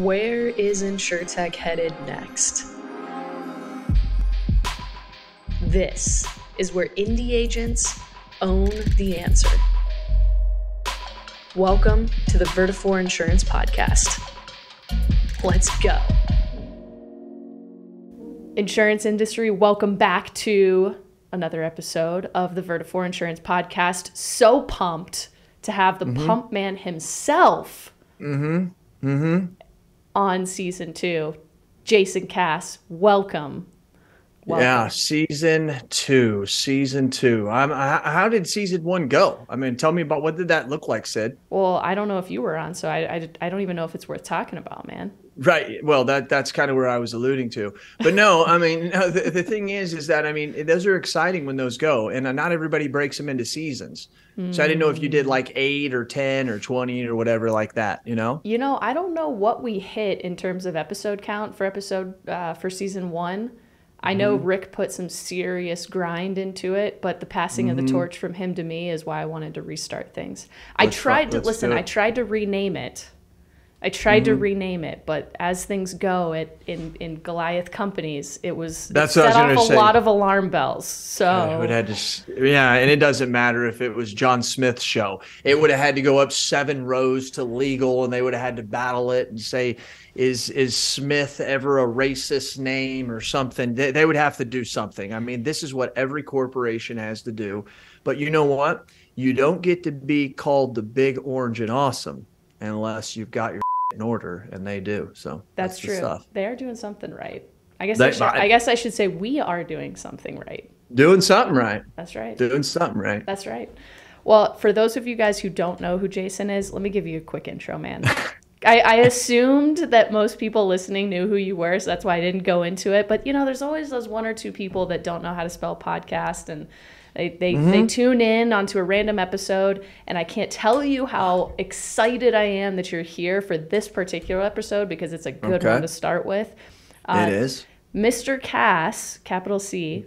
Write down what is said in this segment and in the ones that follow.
Where is InsureTech headed next? This is where indie agents own the answer. Welcome to the Vertafore Insurance Podcast. Let's go. Insurance industry, welcome back to another episode of the Vertafore Insurance Podcast. So pumped to have the Mm-hmm. pump man himself Mm-hmm. Mm-hmm. On season two. Jason Cass, welcome. Welcome. Yeah, season two. Season two. I'm. How did season one go? I mean, tell me about what did that look like, Sid? Well, I don't know if you were on, so I, I, I don't even know if it's worth talking about, man. Right. Well, that that's kind of where I was alluding to. But no, I mean, no, the, the thing is, is that I mean, those are exciting when those go, and uh, not everybody breaks them into seasons. So I didn't know if you did like eight or ten or twenty or whatever like that. You know? You know, I don't know what we hit in terms of episode count for episode uh, for season one. I know Mm-hmm. Rick put some serious grind into it, but the passing of Mm-hmm. the torch from him to me is why I wanted to restart things. I Let's try- tried to listen. I tried to rename it. I tried to Mm-hmm. rename it, but as things go, it in in Goliath companies, it was That's it what I was set off a say. lot of alarm bells. So It would have had to, yeah, and it doesn't matter if it was John Smith's show. It would have had to go up seven rows to legal, and they would have had to battle it and say, "Is is Smith ever a racist name or something?" They, they would have to do something. I mean, this is what every corporation has to do. But you know what? You don't get to be called the Big Orange and Awesome unless you've got your in order, and they do. So that's, the true. stuff. They are doing something right. I guess They- I, should, I- I guess I should say we are doing something right. Doing something right. That's right. Doing something right. That's right. Well, for those of you guys who don't know who Jason is, let me give you a quick intro, man. I, I assumed that most people listening knew who you were, so that's why I didn't go into it. But you know, there's always those one or two people that don't know how to spell podcast, and they they, they tune in onto a random episode, and I can't tell you how excited I am that you're here for this particular episode because it's a good Okay. one to start with. Uh, it is. Mr. Cass, capital C,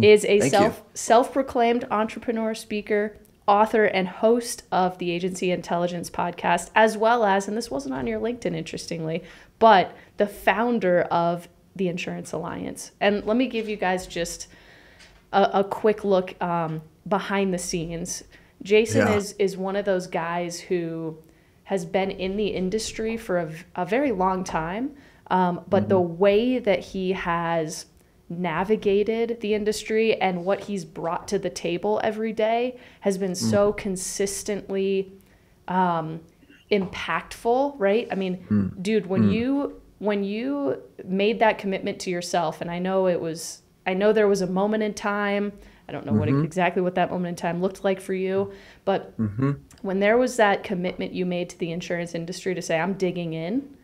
is a Mm-hmm. Thank you. self self-proclaimed entrepreneur, speaker, author, and host of the Agency Intelligence podcast, as well as, and this wasn't on your LinkedIn, interestingly, but the founder of the Insurance Alliance. And let me give you guys just a, a quick look um, behind the scenes. Jason Yeah. is is one of those guys who has been in the industry for a very long time, um, but the way that he has navigated the industry and what he's brought to the table every day has been so consistently um, impactful, right? I mean, dude, when you when you made that commitment to yourself, and I know it was, I know there was a moment in time. I don't know what mm-hmm. exactly what that moment in time looked like for you, but mm-hmm. when there was that commitment you made to the insurance industry to say, I'm digging in,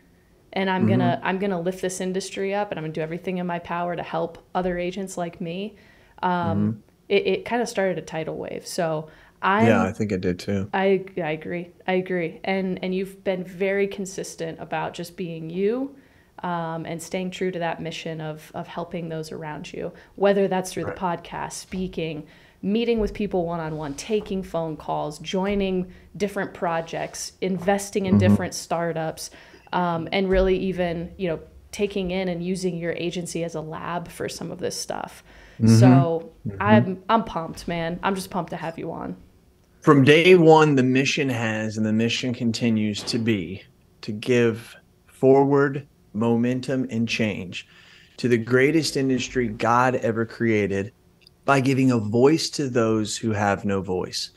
and I'm gonna mm-hmm. I'm gonna lift this industry up, and I'm gonna do everything in my power to help other agents like me. Um, It, it kind of started a tidal wave. So I'm yeah, I think it did too. I I agree. I agree. And and you've been very consistent about just being you. Um, and staying true to that mission of of helping those around you, whether that's through the podcast, speaking, meeting with people one on one, taking phone calls, joining different projects, investing in different startups, um, and really even you know taking in and using your agency as a lab for some of this stuff. So I'm I'm pumped, man. I'm just pumped to have you on. From day one, the mission has and the mission continues to be to give forward momentum and change to the greatest industry God ever created by giving a voice to those who have no voice.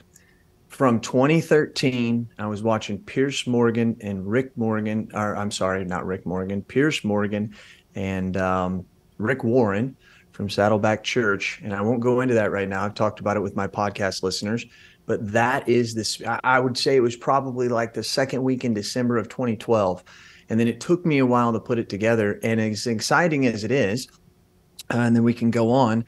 From 2013, I was watching Piers Morgan and Rick Morgan, or I'm sorry, not Rick Morgan, Piers Morgan and um, Rick Warren from Saddleback Church. And I won't go into that right now. I've talked about it with my podcast listeners, but that is this. I- I would say it was probably like the second week in December of 2012. And then it took me a while to put it together. And as exciting as it is, uh, and then we can go on.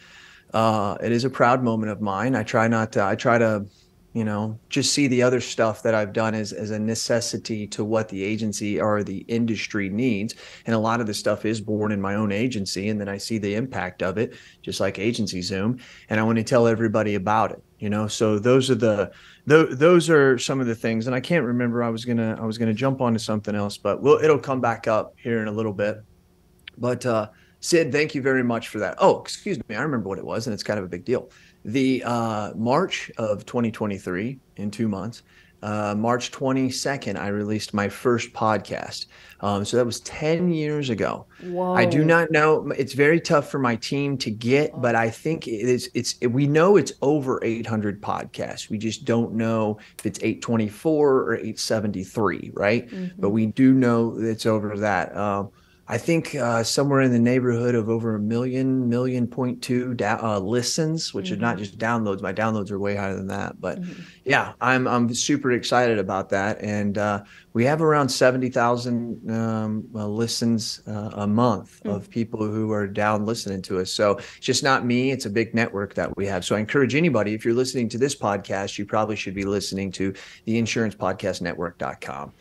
Uh, it is a proud moment of mine. I try not to. I try to you know just see the other stuff that i've done as, as a necessity to what the agency or the industry needs and a lot of the stuff is born in my own agency and then i see the impact of it just like agency zoom and i want to tell everybody about it you know so those are the th- those are some of the things and i can't remember i was gonna i was gonna jump onto something else but we'll, it'll come back up here in a little bit. But uh sid thank you very much for that. Oh excuse me i remember what it was and it's kind of a big deal. The uh, March of 2023, in two months, uh, March 22nd, I released my first podcast. Um, so that was 10 years ago. Whoa. I do not know. It's very tough for my team to get, but I think it's, it's, we know it's over 800 podcasts. We just don't know if it's 824 or 873, right? Mm-hmm. But we do know it's over that. Um, I think uh, somewhere in the neighborhood of over a million, million point two da- uh, listens, which mm-hmm. are not just downloads. My downloads are way higher than that. But mm-hmm. yeah, I'm I'm super excited about that, and uh, we have around seventy thousand um, uh, listens uh, a month mm-hmm. of people who are down listening to us. So it's just not me; it's a big network that we have. So I encourage anybody, if you're listening to this podcast, you probably should be listening to the InsurancePodcastNetwork.com.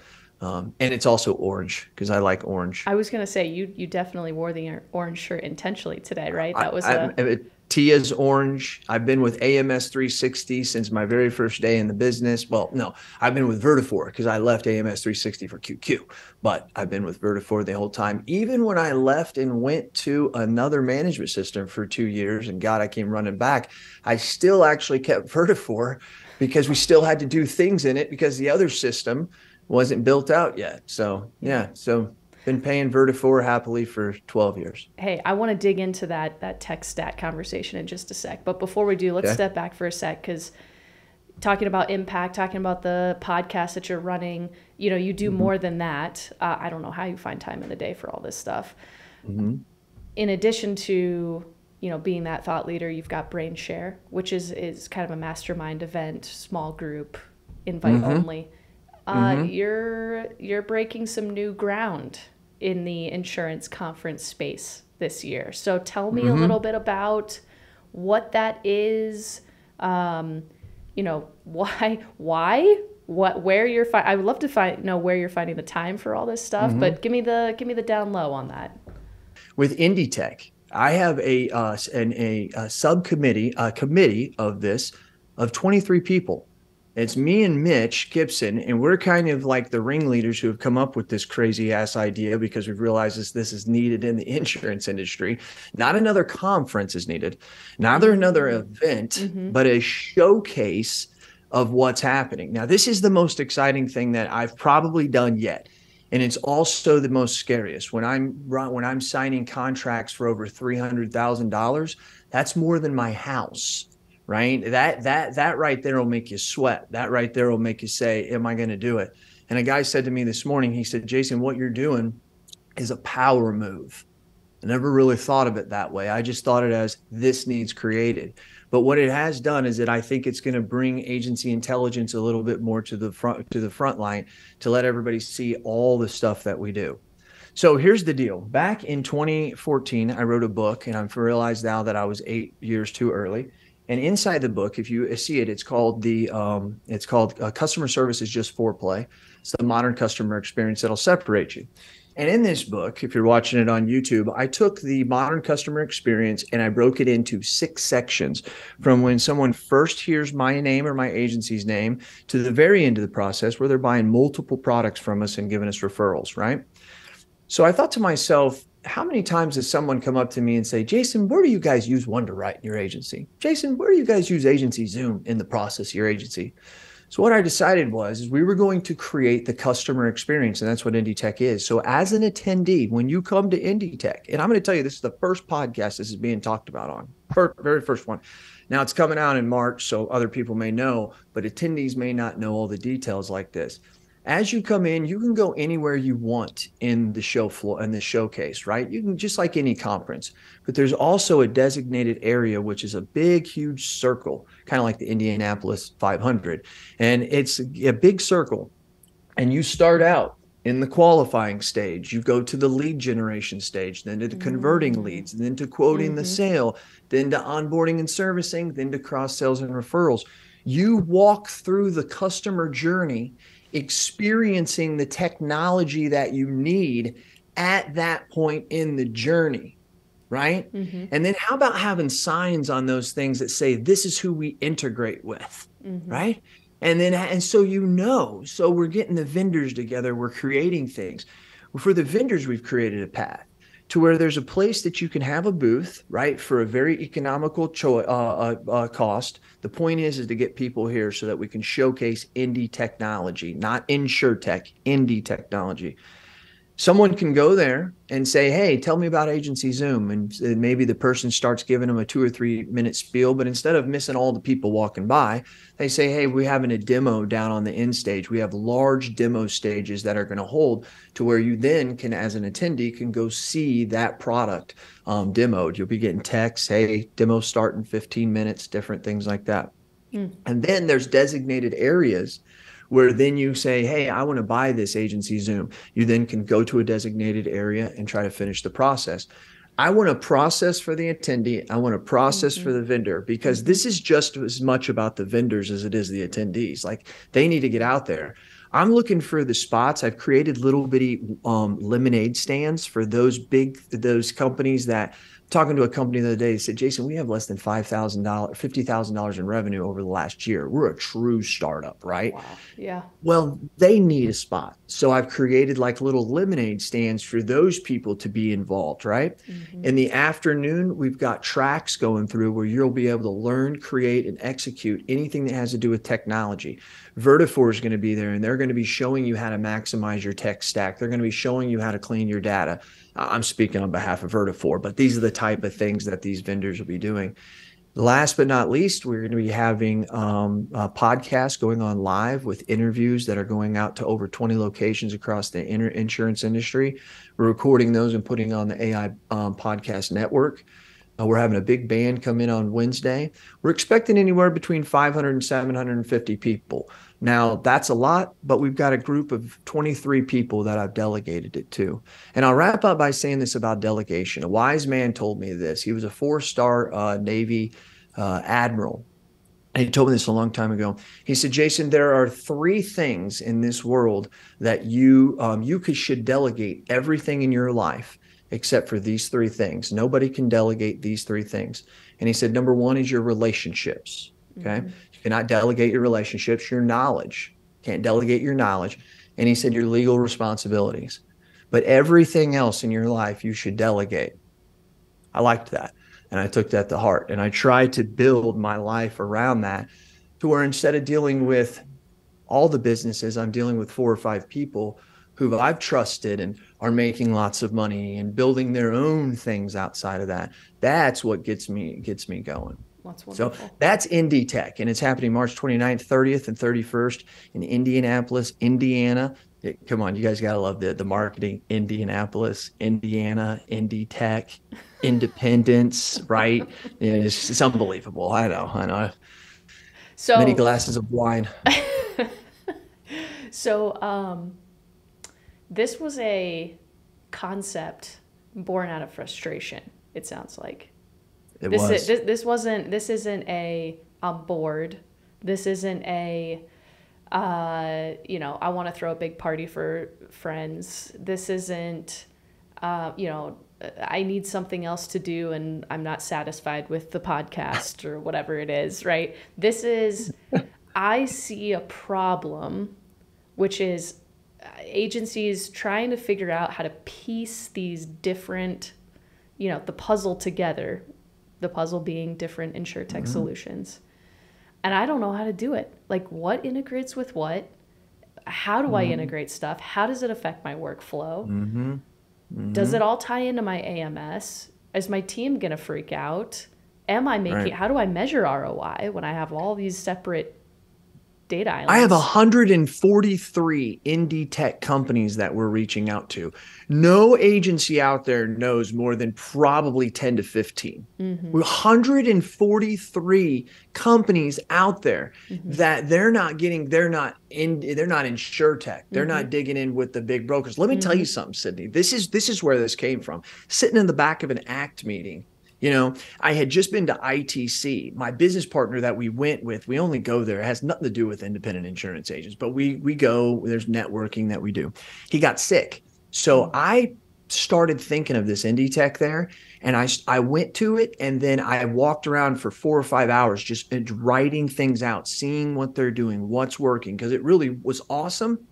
Um, and it's also orange because I like orange. I was gonna say you you definitely wore the orange shirt intentionally today, right? That was I, a... I, Tia's orange. I've been with AMS 360 since my very first day in the business. Well, no, I've been with Vertafore because I left AMS 360 for QQ, but I've been with Vertafore the whole time. Even when I left and went to another management system for two years, and God, I came running back, I still actually kept Vertafore because we still had to do things in it because the other system wasn't built out yet. So yeah, so been paying Vertafore happily for 12 years. Hey, I want to dig into that that tech stat conversation in just a sec. But before we do, let's okay. step back for a sec because talking about impact, talking about the podcast that you're running, you know, you do mm-hmm. more than that. Uh, I don't know how you find time in the day for all this stuff. Mm-hmm. In addition to you know being that thought leader, you've got BrainShare, which is is kind of a mastermind event, small group, invite mm-hmm. only uh, mm-hmm. you're you're breaking some new ground in the insurance conference space this year. So tell me mm-hmm. a little bit about what that is. Um, you know why why what where you're fi- I would love to find know where you're finding the time for all this stuff, mm-hmm. but give me the give me the down low on that. With Indie Tech, I have a uh, an, a, a subcommittee a committee of this of 23 people it's me and Mitch Gibson, and we're kind of like the ringleaders who have come up with this crazy ass idea because we've realized this, this is needed in the insurance industry. Not another conference is needed, neither another event, mm-hmm. but a showcase of what's happening. Now, this is the most exciting thing that I've probably done yet. And it's also the most scariest. When I'm when I'm signing contracts for over three hundred thousand dollars, that's more than my house right? That that that right there will make you sweat. That right there will make you say, "Am I going to do it?" And a guy said to me this morning, he said, "Jason, what you're doing is a power move." I never really thought of it that way. I just thought it as this needs created. But what it has done is that I think it's going to bring agency intelligence a little bit more to the front to the front line to let everybody see all the stuff that we do. So here's the deal. Back in 2014, I wrote a book, and I've realized now that I was eight years too early. And inside the book, if you see it, it's called the um, it's called uh, customer service is just foreplay. It's the modern customer experience that'll separate you. And in this book, if you're watching it on YouTube, I took the modern customer experience and I broke it into six sections from when someone first hears my name or my agency's name to the very end of the process where they're buying multiple products from us and giving us referrals, right? So I thought to myself, how many times has someone come up to me and say, Jason, where do you guys use Wunderite in your agency? Jason, where do you guys use Agency Zoom in the process of your agency? So what I decided was is we were going to create the customer experience, and that's what Indie Tech is. So as an attendee, when you come to Indie Tech, and I'm going to tell you this is the first podcast this is being talked about on, first, very first one. Now it's coming out in March, so other people may know, but attendees may not know all the details like this as you come in, you can go anywhere you want in the show floor and the showcase, right? You can just like any conference, but there's also a designated area, which is a big, huge circle, kind of like the Indianapolis 500. And it's a big circle. And you start out in the qualifying stage, you go to the lead generation stage, then to the converting mm-hmm. leads, then to quoting mm-hmm. the sale, then to onboarding and servicing, then to cross sales and referrals You walk through the customer journey, experiencing the technology that you need at that point in the journey right? Mm-hmm. And then how about having signs on those things that say this is who we integrate with, mm-hmm. right? And then and so you know, so we're getting the vendors together, we're creating things. For the vendors, we've created a path to where there's a place that you can have a booth, right, for a very economical cho- uh, uh, uh, cost. The point is, is to get people here so that we can showcase indie technology, not insure tech, indie technology someone can go there and say, Hey, tell me about Agency Zoom. And maybe the person starts giving them a two or three minute spiel. But instead of missing all the people walking by, they say, Hey, we're having a demo down on the end stage. We have large demo stages that are going to hold to where you then can, as an attendee, can go see that product um, demoed. You'll be getting texts, Hey, demo start in 15 minutes, different things like that. Mm. And then there's designated areas where then you say, Hey, I want to buy this agency Zoom. You then can go to a designated area and try to finish the process. I want to process for the attendee. I want to process mm-hmm. for the vendor because this is just as much about the vendors as it is the attendees. Like they need to get out there. I'm looking for the spots. I've created little bitty um, lemonade stands for those big those companies that talking to a company the other day, they said, Jason, we have less than $5,000, $50,000 in revenue over the last year. We're a true startup, right? Wow. Yeah. Well, they need a spot. So I've created like little lemonade stands for those people to be involved, right? Mm-hmm. In the afternoon, we've got tracks going through where you'll be able to learn, create, and execute anything that has to do with technology. Vertafore is going to be there and they're going to be showing you how to maximize your tech stack. They're going to be showing you how to clean your data. I'm speaking on behalf of Vertafore, but these are the type of things that these vendors will be doing. Last but not least, we're going to be having um, a podcast going on live with interviews that are going out to over 20 locations across the inter- insurance industry. We're recording those and putting on the AI um, podcast network. Uh, we're having a big band come in on Wednesday. We're expecting anywhere between 500 and 750 people. Now, that's a lot, but we've got a group of 23 people that I've delegated it to. And I'll wrap up by saying this about delegation. A wise man told me this. He was a four star uh, Navy uh, admiral. And he told me this a long time ago. He said, Jason, there are three things in this world that you um, you could, should delegate everything in your life except for these three things. Nobody can delegate these three things. And he said, number one is your relationships. Okay. Mm-hmm cannot delegate your relationships, your knowledge. Can't delegate your knowledge. And he said your legal responsibilities. But everything else in your life you should delegate. I liked that. And I took that to heart. And I tried to build my life around that to where instead of dealing with all the businesses, I'm dealing with four or five people who I've trusted and are making lots of money and building their own things outside of that. That's what gets me gets me going. That's wonderful. So that's Indie Tech, and it's happening March 29th, 30th, and 31st in Indianapolis, Indiana. It, come on, you guys gotta love the the marketing. Indianapolis, Indiana, Indie Tech, Independence, right? It's, it's unbelievable. I know, I know. So many glasses of wine. so, um, this was a concept born out of frustration. It sounds like. It this was. Is, this, this wasn't. This isn't a. I'm bored. This isn't a. Uh, you know, I want to throw a big party for friends. This isn't. Uh, you know, I need something else to do, and I'm not satisfied with the podcast or whatever it is. Right. This is. I see a problem, which is uh, agencies trying to figure out how to piece these different you know the puzzle together the puzzle being different insure tech mm-hmm. solutions. And I don't know how to do it. Like, what integrates with what? How do mm-hmm. I integrate stuff? How does it affect my workflow? Mm-hmm. mm-hmm. Does it all tie into my AMS? Is my team going to freak out? Am I making, right. how do I measure ROI when I have all these separate data islands. I have 143 indie tech companies that we're reaching out to. No agency out there knows more than probably 10 to 15. Mm-hmm. 143 companies out there mm-hmm. that they're not getting, they're not in, they're not insure tech. They're mm-hmm. not digging in with the big brokers. Let me tell you mm-hmm. something, Sydney. This is this is where this came from. Sitting in the back of an ACT meeting You know, I had just been to ITC. My business partner that we went with, we only go there. It has nothing to do with independent insurance agents, but we we go. There's networking that we do. He got sick, so hmm. I started thinking of this indie tech there, and I I went to it, and then I walked around for four or five hours just uh, writing things out, seeing what they're doing, what's working, because it really was awesome.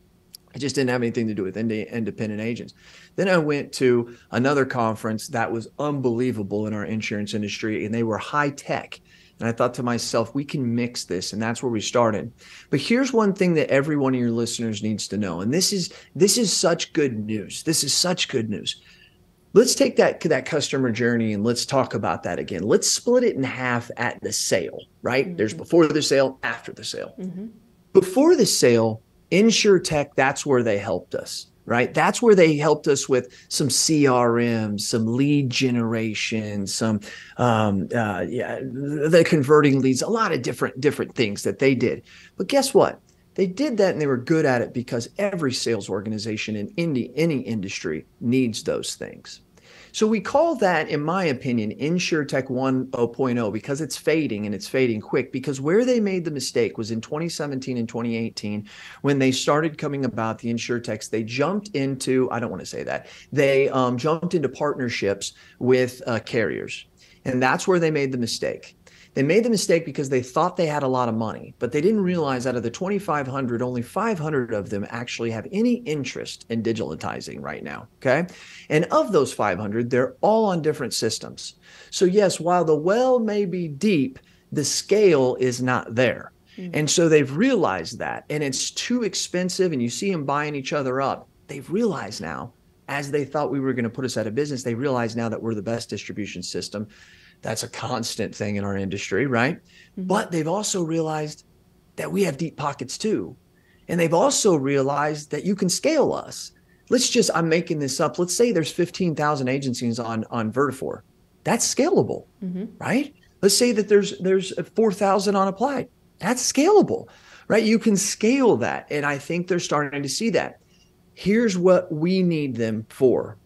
It just didn't have anything to do with indie independent agents. Then I went to another conference that was unbelievable in our insurance industry, and they were high tech. And I thought to myself, we can mix this, and that's where we started. But here's one thing that every one of your listeners needs to know, and this is this is such good news. This is such good news. Let's take that that customer journey and let's talk about that again. Let's split it in half at the sale, right? Mm-hmm. There's before the sale, after the sale. Mm-hmm. Before the sale, InsureTech, that's where they helped us right? That's where they helped us with some CRM, some lead generation, some um, uh, yeah, the converting leads, a lot of different different things that they did. But guess what? They did that and they were good at it because every sales organization in any, any industry needs those things. So we call that, in my opinion, InsureTech 1.0 because it's fading and it's fading quick. Because where they made the mistake was in 2017 and 2018 when they started coming about the InsureTechs. They jumped into, I don't want to say that, they um, jumped into partnerships with uh, carriers. And that's where they made the mistake. They made the mistake because they thought they had a lot of money, but they didn't realize out of the 2,500, only 500 of them actually have any interest in digitalizing right now. Okay. And of those 500, they're all on different systems. So, yes, while the well may be deep, the scale is not there. Mm-hmm. And so they've realized that, and it's too expensive, and you see them buying each other up. They've realized now, as they thought we were going to put us out of business, they realize now that we're the best distribution system that's a constant thing in our industry, right? Mm-hmm. But they've also realized that we have deep pockets too. And they've also realized that you can scale us. Let's just, I'm making this up. Let's say there's 15,000 agencies on, on Vertafore. That's scalable, mm-hmm. right? Let's say that there's, there's 4,000 on Applied. That's scalable, right? You can scale that. And I think they're starting to see that. Here's what we need them for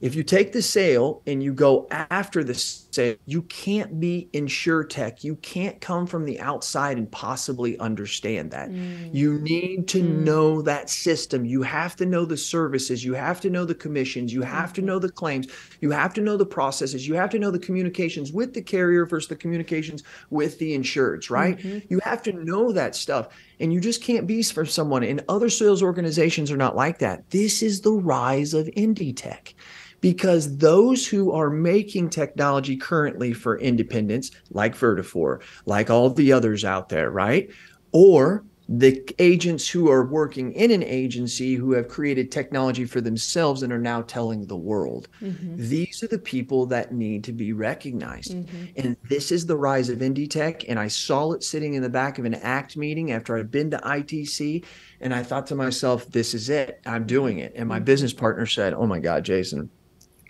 if you take the sale and you go after the sale, you can't be insure tech. You can't come from the outside and possibly understand that. Mm. You need to mm. know that system. You have to know the services. You have to know the commissions. You have mm-hmm. to know the claims. You have to know the processes. You have to know the communications with the carrier versus the communications with the insureds, right? Mm-hmm. You have to know that stuff. And you just can't be for someone. And other sales organizations are not like that. This is the rise of indie tech because those who are making technology currently for independence, like Vertafore, like all the others out there, right? Or the agents who are working in an agency who have created technology for themselves and are now telling the world. Mm-hmm. These are the people that need to be recognized. Mm-hmm. And this is the rise of indie tech. And I saw it sitting in the back of an ACT meeting after I'd been to ITC. And I thought to myself, this is it. I'm doing it. And my mm-hmm. business partner said, Oh my God, Jason,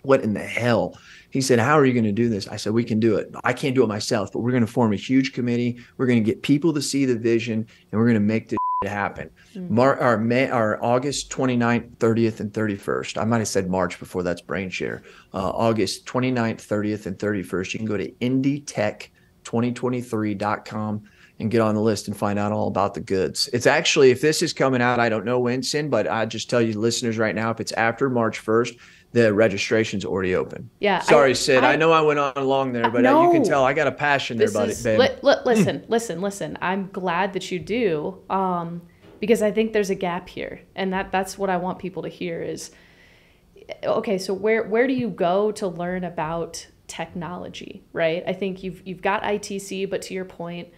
what in the hell? He said, How are you going to do this? I said, We can do it. I can't do it myself, but we're going to form a huge committee. We're going to get people to see the vision and we're going to make this happen. Mm-hmm. Mar- our, May, our August 29th, 30th, and 31st. I might have said March before that's BrainShare. Uh, August 29th, 30th, and 31st. You can go to indietech2023.com and get on the list and find out all about the goods. It's actually, if this is coming out, I don't know when, Sin, but I just tell you, listeners, right now, if it's after March 1st, the registration's already open. Yeah. Sorry, I, Sid. I, I, know I went on long there, but no, you can tell I got a passion there, buddy. Is, li- li- listen, listen, listen. I'm glad that you do, um, because I think there's a gap here, and that that's what I want people to hear is, okay, so where where do you go to learn about technology, right? I think you've you've got ITC, but to your point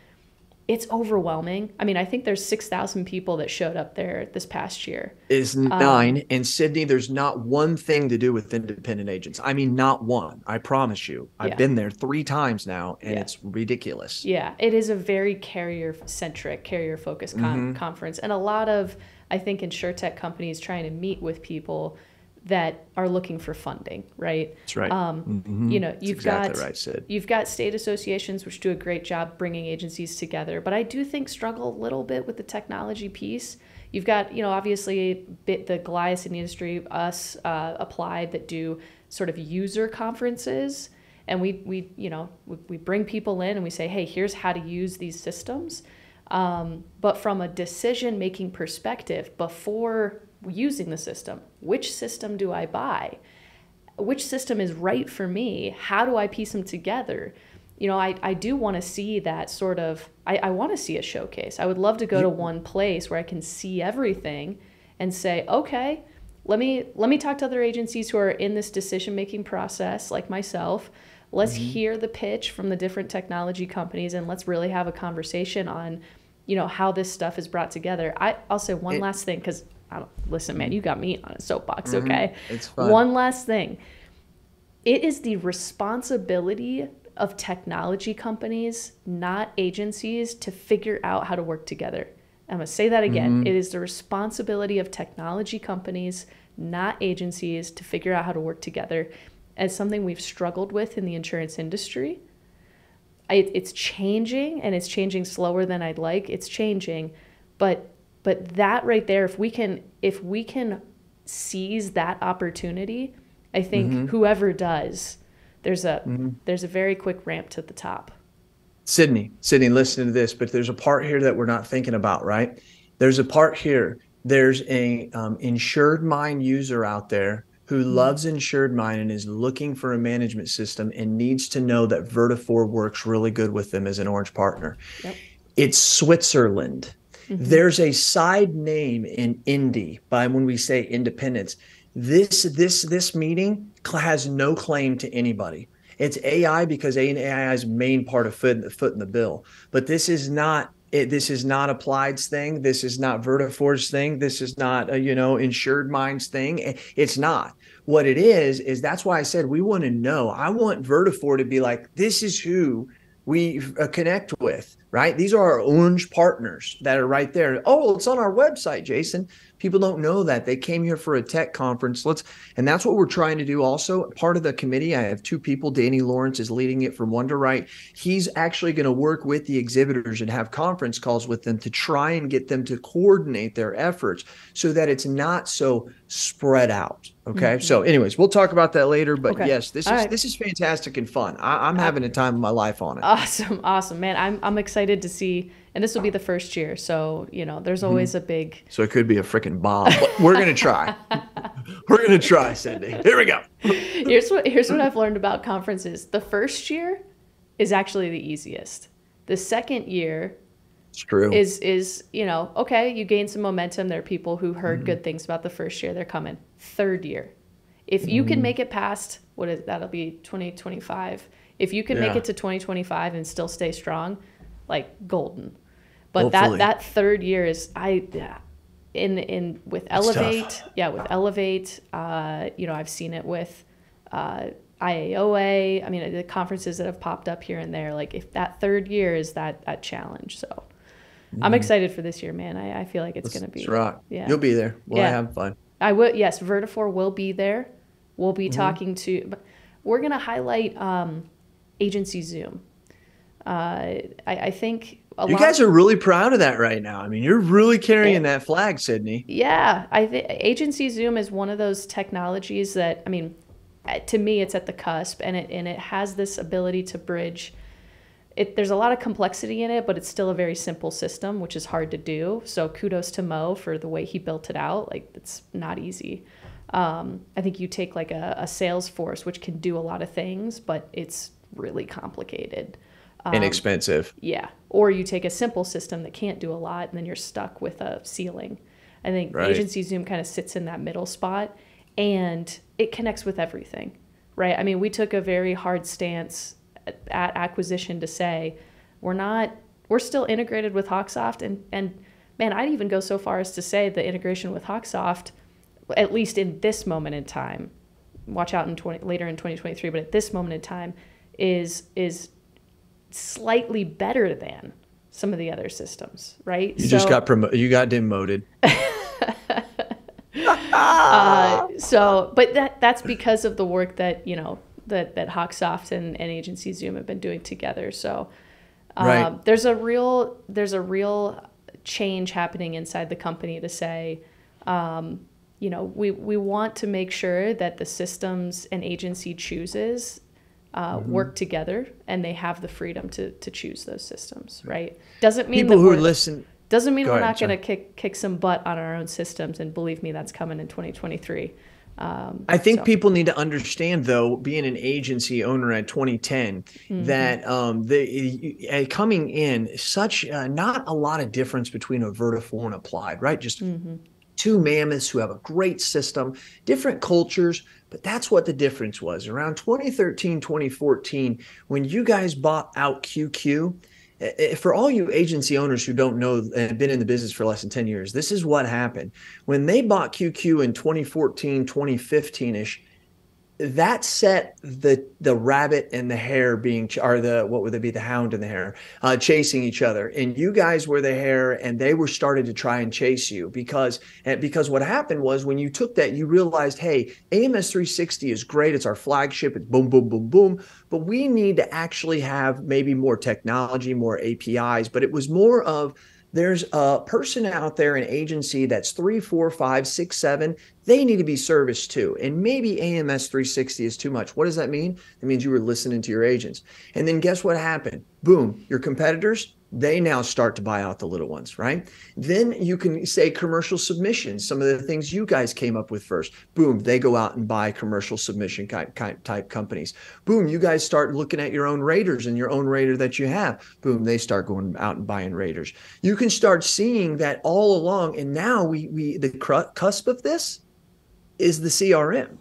it's overwhelming. I mean, I think there's 6,000 people that showed up there this past year. Is um, nine. Um, in Sydney, there's not one thing to do with independent agents. I mean, not one. I promise you. I've yeah. been there three times now, and yeah. it's ridiculous. Yeah, it is a very carrier centric, carrier focused con- mm-hmm. conference. And a lot of, I think, insure tech companies trying to meet with people that are looking for funding, right? That's right. Um, mm-hmm. You know, you've exactly got right, Sid. you've got state associations which do a great job bringing agencies together, but I do think struggle a little bit with the technology piece. You've got, you know, obviously bit the Goliath in the industry, us uh, applied that do sort of user conferences, and we we you know we, we bring people in and we say hey here's how to use these systems um, but from a decision making perspective before using the system. Which system do i buy? Which system is right for me? How do i piece them together? You know i, I do want to see that sort of i, I want to see a showcase. I would love to go to one place where i can see everything and say okay let me let me talk to other agencies who are in this decision making process like myself. Let's mm-hmm. hear the pitch from the different technology companies and let's really have a conversation on you know how this stuff is brought together. I, i'll say one it, last thing because listen, man. You got me on a soapbox, mm-hmm. okay? It's fine. One last thing. It is the responsibility of technology companies, not agencies, to figure out how to work together. I'm going to say that again. Mm-hmm. It is the responsibility of technology companies, not agencies, to figure out how to work together. As something we've struggled with in the insurance industry, I, it's changing and it's changing slower than I'd like. It's changing, but but that right there if we can if we can seize that opportunity i think mm-hmm. whoever does there's a mm-hmm. there's a very quick ramp to the top sydney sydney listen to this but there's a part here that we're not thinking about right there's a part here there's a um, InsuredMine user out there who mm-hmm. loves InsuredMine and is looking for a management system and needs to know that vertafore works really good with them as an orange partner yep. it's switzerland Mm-hmm. There's a side name in Indy by when we say independence. This this this meeting has no claim to anybody. It's AI because AI's main part of foot, foot in the bill. But this is not it, this is not Applied's thing. This is not Vertafore's thing. This is not a, you know InsuredMine's thing. It's not. What it is is that's why I said we want to know. I want Vertafore to be like this is who we uh, connect with right? These are our orange partners that are right there. Oh, it's on our website, Jason. People don't know that. They came here for a tech conference. Let's and that's what we're trying to do also. Part of the committee, I have two people. Danny Lawrence is leading it from Wunderite. He's actually going to work with the exhibitors and have conference calls with them to try and get them to coordinate their efforts so that it's not so spread out. Okay. Mm-hmm. So, anyways, we'll talk about that later. But okay. yes, this All is right. this is fantastic and fun. I, am having a time of my life on it. Awesome, awesome, man. I'm I'm excited to see, and this will be the first year. So you know, there's mm-hmm. always mm-hmm. a big. So it could be a freaking bomb. We're gonna try. we're gonna try, Cindy. Here we go. here's what here's what I've learned about conferences. The first year is actually the easiest. The second year it's true. Is is you know okay? You gain some momentum. There are people who heard mm-hmm. good things about the first year. They're coming. Third year, if you mm-hmm. can make it past what is that'll be twenty twenty five. If you can yeah. make it to twenty twenty five and still stay strong, like golden. But Hopefully. that that third year is I yeah, in in with Elevate, yeah, with Elevate. Uh, you know, I've seen it with. Uh, IAOA. I mean, the conferences that have popped up here and there. Like, if that third year is that that challenge, so I'm mm. excited for this year, man. I, I feel like it's going to be. It's rock. Yeah. You'll be there. We'll yeah. have fun. I will. Yes, Vertafore will be there. We'll be mm-hmm. talking to. We're going to highlight um, Agency Zoom. Uh, I, I think you guys are really proud of that right now. I mean, you're really carrying that flag, Sydney. Yeah, I think Agency Zoom is one of those technologies that I mean, to me, it's at the cusp, and it and it has this ability to bridge it, there's a lot of complexity in it, but it's still a very simple system, which is hard to do. So kudos to Mo for the way he built it out. Like it's not easy. Um, I think you take like a, a Salesforce, which can do a lot of things, but it's really complicated. Um, Inexpensive. Yeah. Or you take a simple system that can't do a lot, and then you're stuck with a ceiling. I think right. Agency Zoom kind of sits in that middle spot, and it connects with everything, right? I mean, we took a very hard stance at acquisition to say we're not we're still integrated with Hawksoft. And and man I'd even go so far as to say the integration with Hawksoft at least in this moment in time watch out in 20, later in 2023 but at this moment in time is is slightly better than some of the other systems right? You so, just got promoted you got demoted. Uh, so but that that's because of the work that you know that that Hawksoft and, and Agency Zoom have been doing together. So um, right. there's a real there's a real change happening inside the company to say, um, you know, we we want to make sure that the systems an agency chooses uh, mm-hmm. work together and they have the freedom to to choose those systems, right? Doesn't mean people who listen doesn't mean Go we're ahead, not going to kick kick some butt on our own systems, and believe me, that's coming in 2023. Um, I think so. people need to understand, though, being an agency owner at 2010, mm-hmm. that um, the uh, coming in such uh, not a lot of difference between a Vertafore and applied, right? Just mm-hmm. two mammoths who have a great system, different cultures, but that's what the difference was. Around 2013, 2014, when you guys bought out QQ, Eh, eh, for all you agency owners who don't know and have been in the business for less than 10 years, this is what happened. When they bought QQ in 2014, 2015 ish, that set the the rabbit and the hare being or the what would it be the hound and the hare uh, chasing each other. And you guys were the hare and they were started to try and chase you because because what happened was when you took that you realized hey AMS 360 is great. It's our flagship. It's boom boom boom boom. But we need to actually have maybe more technology more APIs but it was more of there's a person out there, an agency that's three, four, five, six, seven. They need to be serviced too. And maybe AMS 360 is too much. What does that mean? It means you were listening to your agents. And then guess what happened? Boom, your competitors, they now start to buy out the little ones, right? Then you can say commercial submissions, some of the things you guys came up with first. Boom, they go out and buy commercial submission type, companies. Boom, you guys start looking at your own raters and your own rater that you have. Boom, they start going out and buying raters. You can start seeing that all along. And now we we the cusp of this is the CRM.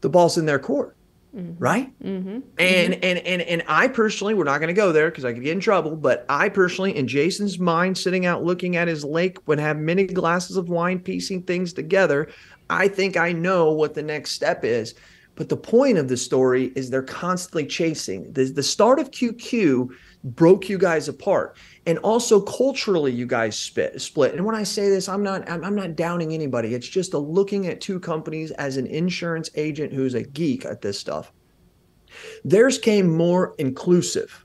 The ball's in their court. Mm-hmm. Right. Mm-hmm. And, mm-hmm. and, and, and I personally, we're not going to go there because I could get in trouble, but I personally, in Jason's mind, sitting out looking at his lake, would have many glasses of wine, piecing things together. I think I know what the next step is. But the point of the story is they're constantly chasing. The, the start of QQ broke you guys apart. And also culturally you guys split split. And when i say this i'm not i'm not downing anybody. It's just a looking at two companies as an insurance agent who's a geek at this stuff. Theirs came more inclusive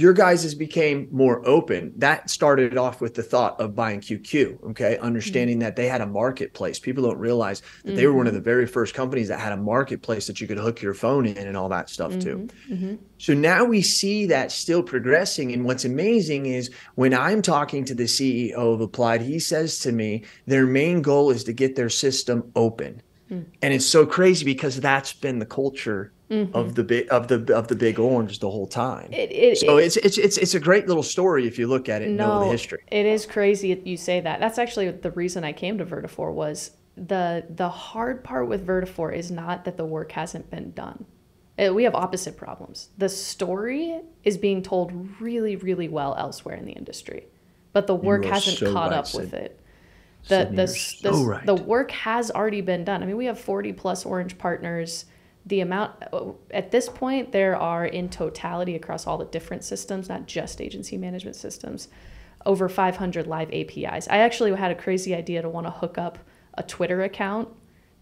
your guys's became more open. That started off with the thought of buying QQ, okay? Understanding mm-hmm. that they had a marketplace. People don't realize that mm-hmm. they were one of mm-hmm. the very first companies that had a marketplace that you could hook your phone in and all that stuff mm-hmm. too. Mm-hmm. So now we see that still progressing. And what's amazing is when I'm talking to the CEO of Applied, he says to me, their main goal is to get their system open. Mm. And it's so crazy because that's been the culture mm-hmm. of the big of the of the big orange the whole time. It, it, so it, it's it's it's it's a great little story if you look at it and no, know the history. It is crazy you say that. That's actually the reason I came to Vertafore was the the hard part with Vertafore is not that the work hasn't been done. Uh, we have opposite problems. The story is being told really really well elsewhere in the industry, but the work hasn't so caught right, up Sid. with it the the, so the, right. the work has already been done. I mean, we have 40 plus orange partners. The amount uh, at this point there are in totality across all the different systems not just agency management systems over 500 live apis i actually had a crazy idea to want to hook up a twitter account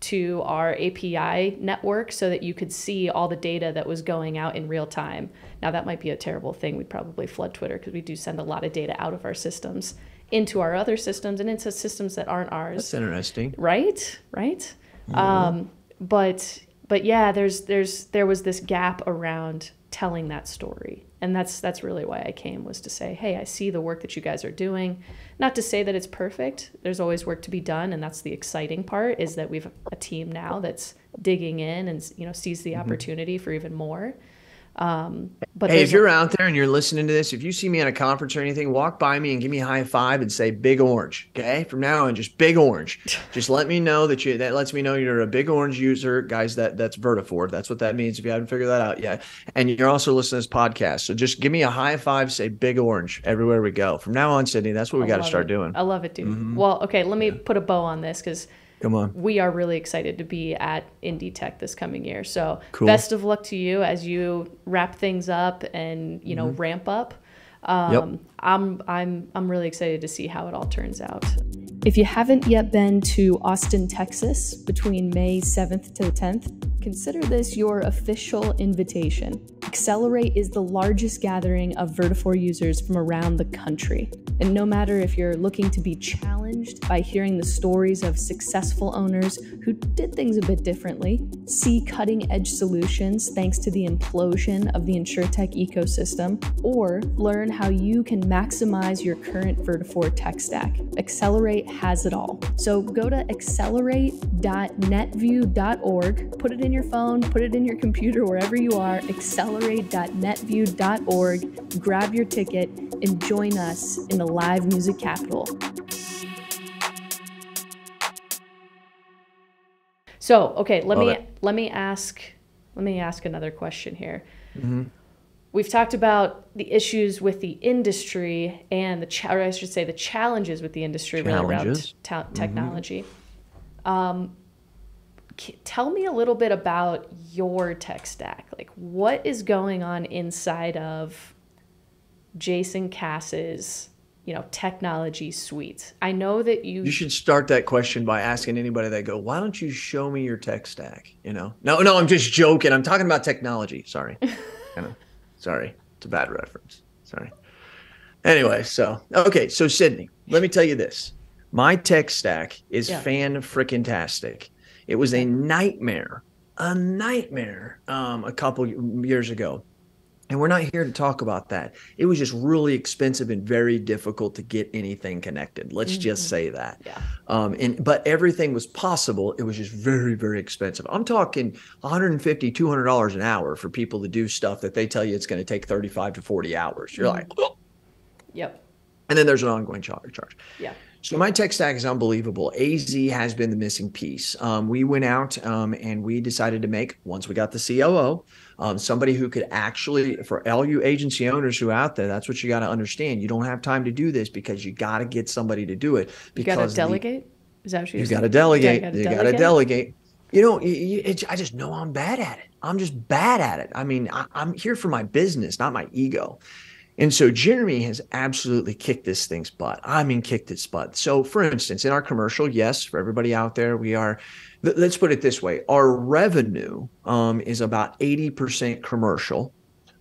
to our api network so that you could see all the data that was going out in real time. Now that might be a terrible thing. We'd probably flood twitter because we do send a lot of data out of our systems into our other systems and into systems that aren't ours that's interesting right right mm-hmm. um, but but yeah, there's there's there was this gap around telling that story. And that's that's really why I came was to say, "Hey, I see the work that you guys are doing. Not to say that it's perfect. There's always work to be done, and that's the exciting part is that we've a team now that's digging in and you know sees the mm-hmm. opportunity for even more. Um, but hey, if you're out there and you're listening to this, if you see me at a conference or anything, walk by me and give me a high five and say "Big Orange." Okay, from now on, just Big Orange. just let me know that you. That lets me know you're a Big Orange user, guys. That that's Vertafore. That's what that means. If you haven't figured that out yet, and you're also listening to this podcast, so just give me a high five. Say "Big Orange" everywhere we go. From now on, Sydney, that's what we got to start it. doing. I love it, dude. Mm-hmm. Well, okay, let me yeah. put a bow on this because Come on. We are really excited to be at Indie Tech this coming year. So cool. best of luck to you as you wrap things up and you know mm-hmm. ramp up. Um, yep. I'm I'm I'm really excited to see how it all turns out. If you haven't yet been to Austin, Texas between May 7th to the 10th, consider this your official invitation. Accelerate is the largest gathering of Vertafore users from around the country. And no matter if you're looking to be challenged challenged by hearing the stories of successful owners who did things a bit differently, see cutting edge solutions thanks to the implosion of the InsureTech ecosystem, or learn how you can maximize your current Vertafore tech stack, Accelerate has it all. So go to accelerate.netvu.org, put it in your phone, put it in your computer, wherever you are, accelerate.netvu.org, grab your ticket, and join us in the live music capital. So, okay, let Love me it. let me ask let me ask another question here. Mm-hmm. We've talked about the issues with the industry and the cha- or I should say the challenges with the industry challenges. really around ta- mm-hmm. technology. Mm-hmm. Um, tell me a little bit about your tech stack. Like, what is going on inside of Jason Cass's, you know, technology suite? I know that you. You should start that question by asking anybody that go, "Why don't you show me your tech stack?" You know, no, no, I'm just joking. I'm talking about technology. Sorry, sorry, it's a bad reference. Sorry. Anyway, so okay, so Sydney, let me tell you this. My tech stack is yeah. fan freaking tastic. It was a nightmare, a nightmare um, a couple years ago. And we're not here to talk about that. It was just really expensive and very difficult to get anything connected. Let's mm-hmm. just say that. Yeah. Um, and but everything was possible. It was just very, very expensive. I'm talking 150, 200 dollars an hour for people to do stuff that they tell you it's going to take 35 to 40 hours. You're mm-hmm. like, oh. yep. And then there's an ongoing charge. Yeah. So my tech stack is unbelievable. AZ has been the missing piece. Um, we went out um, and we decided to make once we got the COO, um, somebody who could actually for all you agency owners who are out there. That's what you got to understand. You don't have time to do this because you got to get somebody to do it. Because you got to delegate. The, is that what you got to delegate? you got to delegate. You know, you, you, it, I just know I'm bad at it. I'm just bad at it. I mean, I, I'm here for my business, not my ego. And so Jeremy has absolutely kicked this thing's butt. I mean, kicked its butt. So, for instance, in our commercial, yes, for everybody out there, we are, let's put it this way our revenue um, is about 80% commercial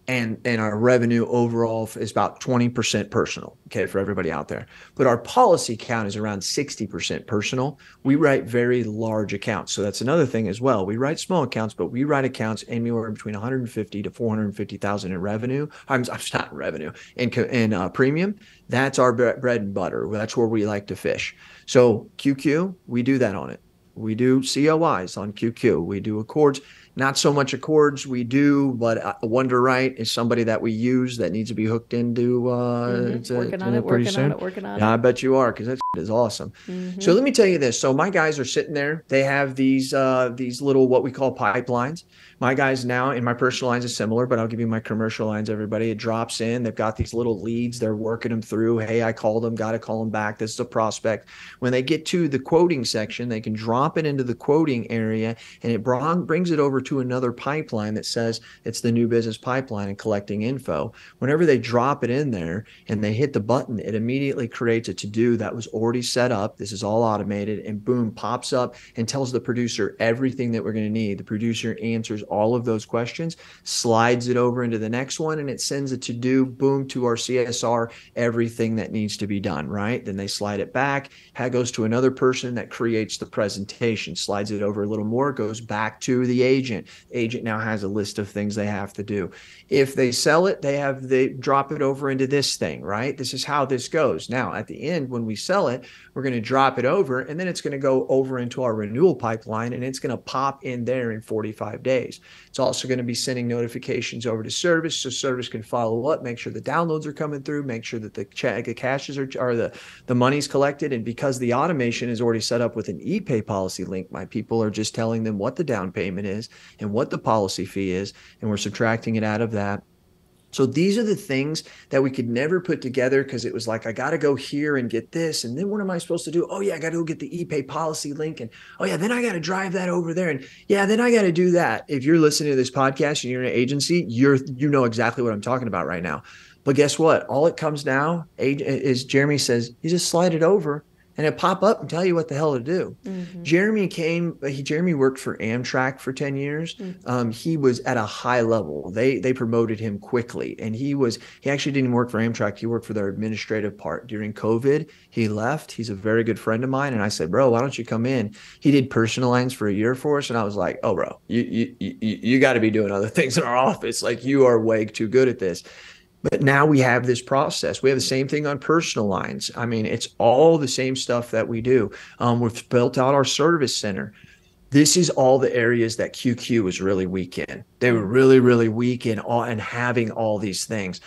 and and our revenue overall is about 20% personal okay for everybody out there. But our policy count is around 60% personal. We write very large accounts. So that's another thing as well. We write small accounts but we write accounts anywhere between 150 to 450,000 in revenue. I'm, I'm not revenue in in uh, premium. That's our bread and butter. That's where we like to fish. So QQ we do that on it. We do COIs on QQ we do ACORDs not so much ACORDs we do, but uh, Wunderite is somebody that we use that needs to be hooked into. Uh, mm-hmm. to, working on it, working soon. on it, working on yeah, it. I bet you are because that is awesome. Mm-hmm. So let me tell you this. So my guys are sitting there. They have these uh, these little what we call pipelines. My guys now in my personal lines is similar, but I'll give you my commercial lines. Everybody, it drops in. They've got these little leads. They're working them through. Hey, I called them. Got to call them back. This is a prospect. When they get to the quoting section, they can drop it into the quoting area, and it brings it over to another pipeline that says it's the new business pipeline and collecting info. Whenever they drop it in there and they hit the button, it immediately creates a to do that was already set up. This is all automated, and boom, pops up and tells the producer everything that we're going to need. The producer answers all of those questions, slides it over into the next one, and it sends a to do, boom, to our CSR, everything that needs to be done, right? Then they slide it back, that goes to another person that creates the presentation, slides it over a little more, goes back to the agent. Agent now has a list of things they have to do. If they sell it, they have they drop it over into this thing, right? This is how this goes. Now, at the end, when we sell it, we're going to drop it over, and then it's going to go over into our renewal pipeline, and it's going to pop in there in 45 days. It's also going to be sending notifications over to service so service can follow up, make sure the downloads are coming through, make sure that the, the caches are, are the, the money's collected. And because the automation is already set up with an ePay policy link, my people are just telling them what the down payment is and what the policy fee is. And we're subtracting it out of that so these are the things that we could never put together because it was like, I got to go here and get this. And then what am I supposed to do? Oh, yeah, I got to go get the ePay policy link. And oh, yeah, then I got to drive that over there. And yeah, then I got to do that. If you're listening to this podcast and you're an agency, you're, you know exactly what I'm talking about right now. But guess what? All it comes now is Jeremy says, you just slide it over and it pop up and tell you what the hell to do. Mm-hmm. Jeremy came. He Jeremy worked for Amtrak for ten years. Mm-hmm. Um, he was at a high level. They they promoted him quickly, and he was he actually didn't work for Amtrak. He worked for their administrative part during COVID. He left. He's a very good friend of mine, and I said, bro, why don't you come in? He did personal lines for a year for us, and I was like, oh, bro, you you you, you got to be doing other things in our office. Like you are way too good at this. But now we have this process. We have the same thing on personal lines. I mean, it's all the same stuff that we do. Um, we've built out our service center. This is all the areas that QQ was really weak in. They were really, really weak in all and having all these things.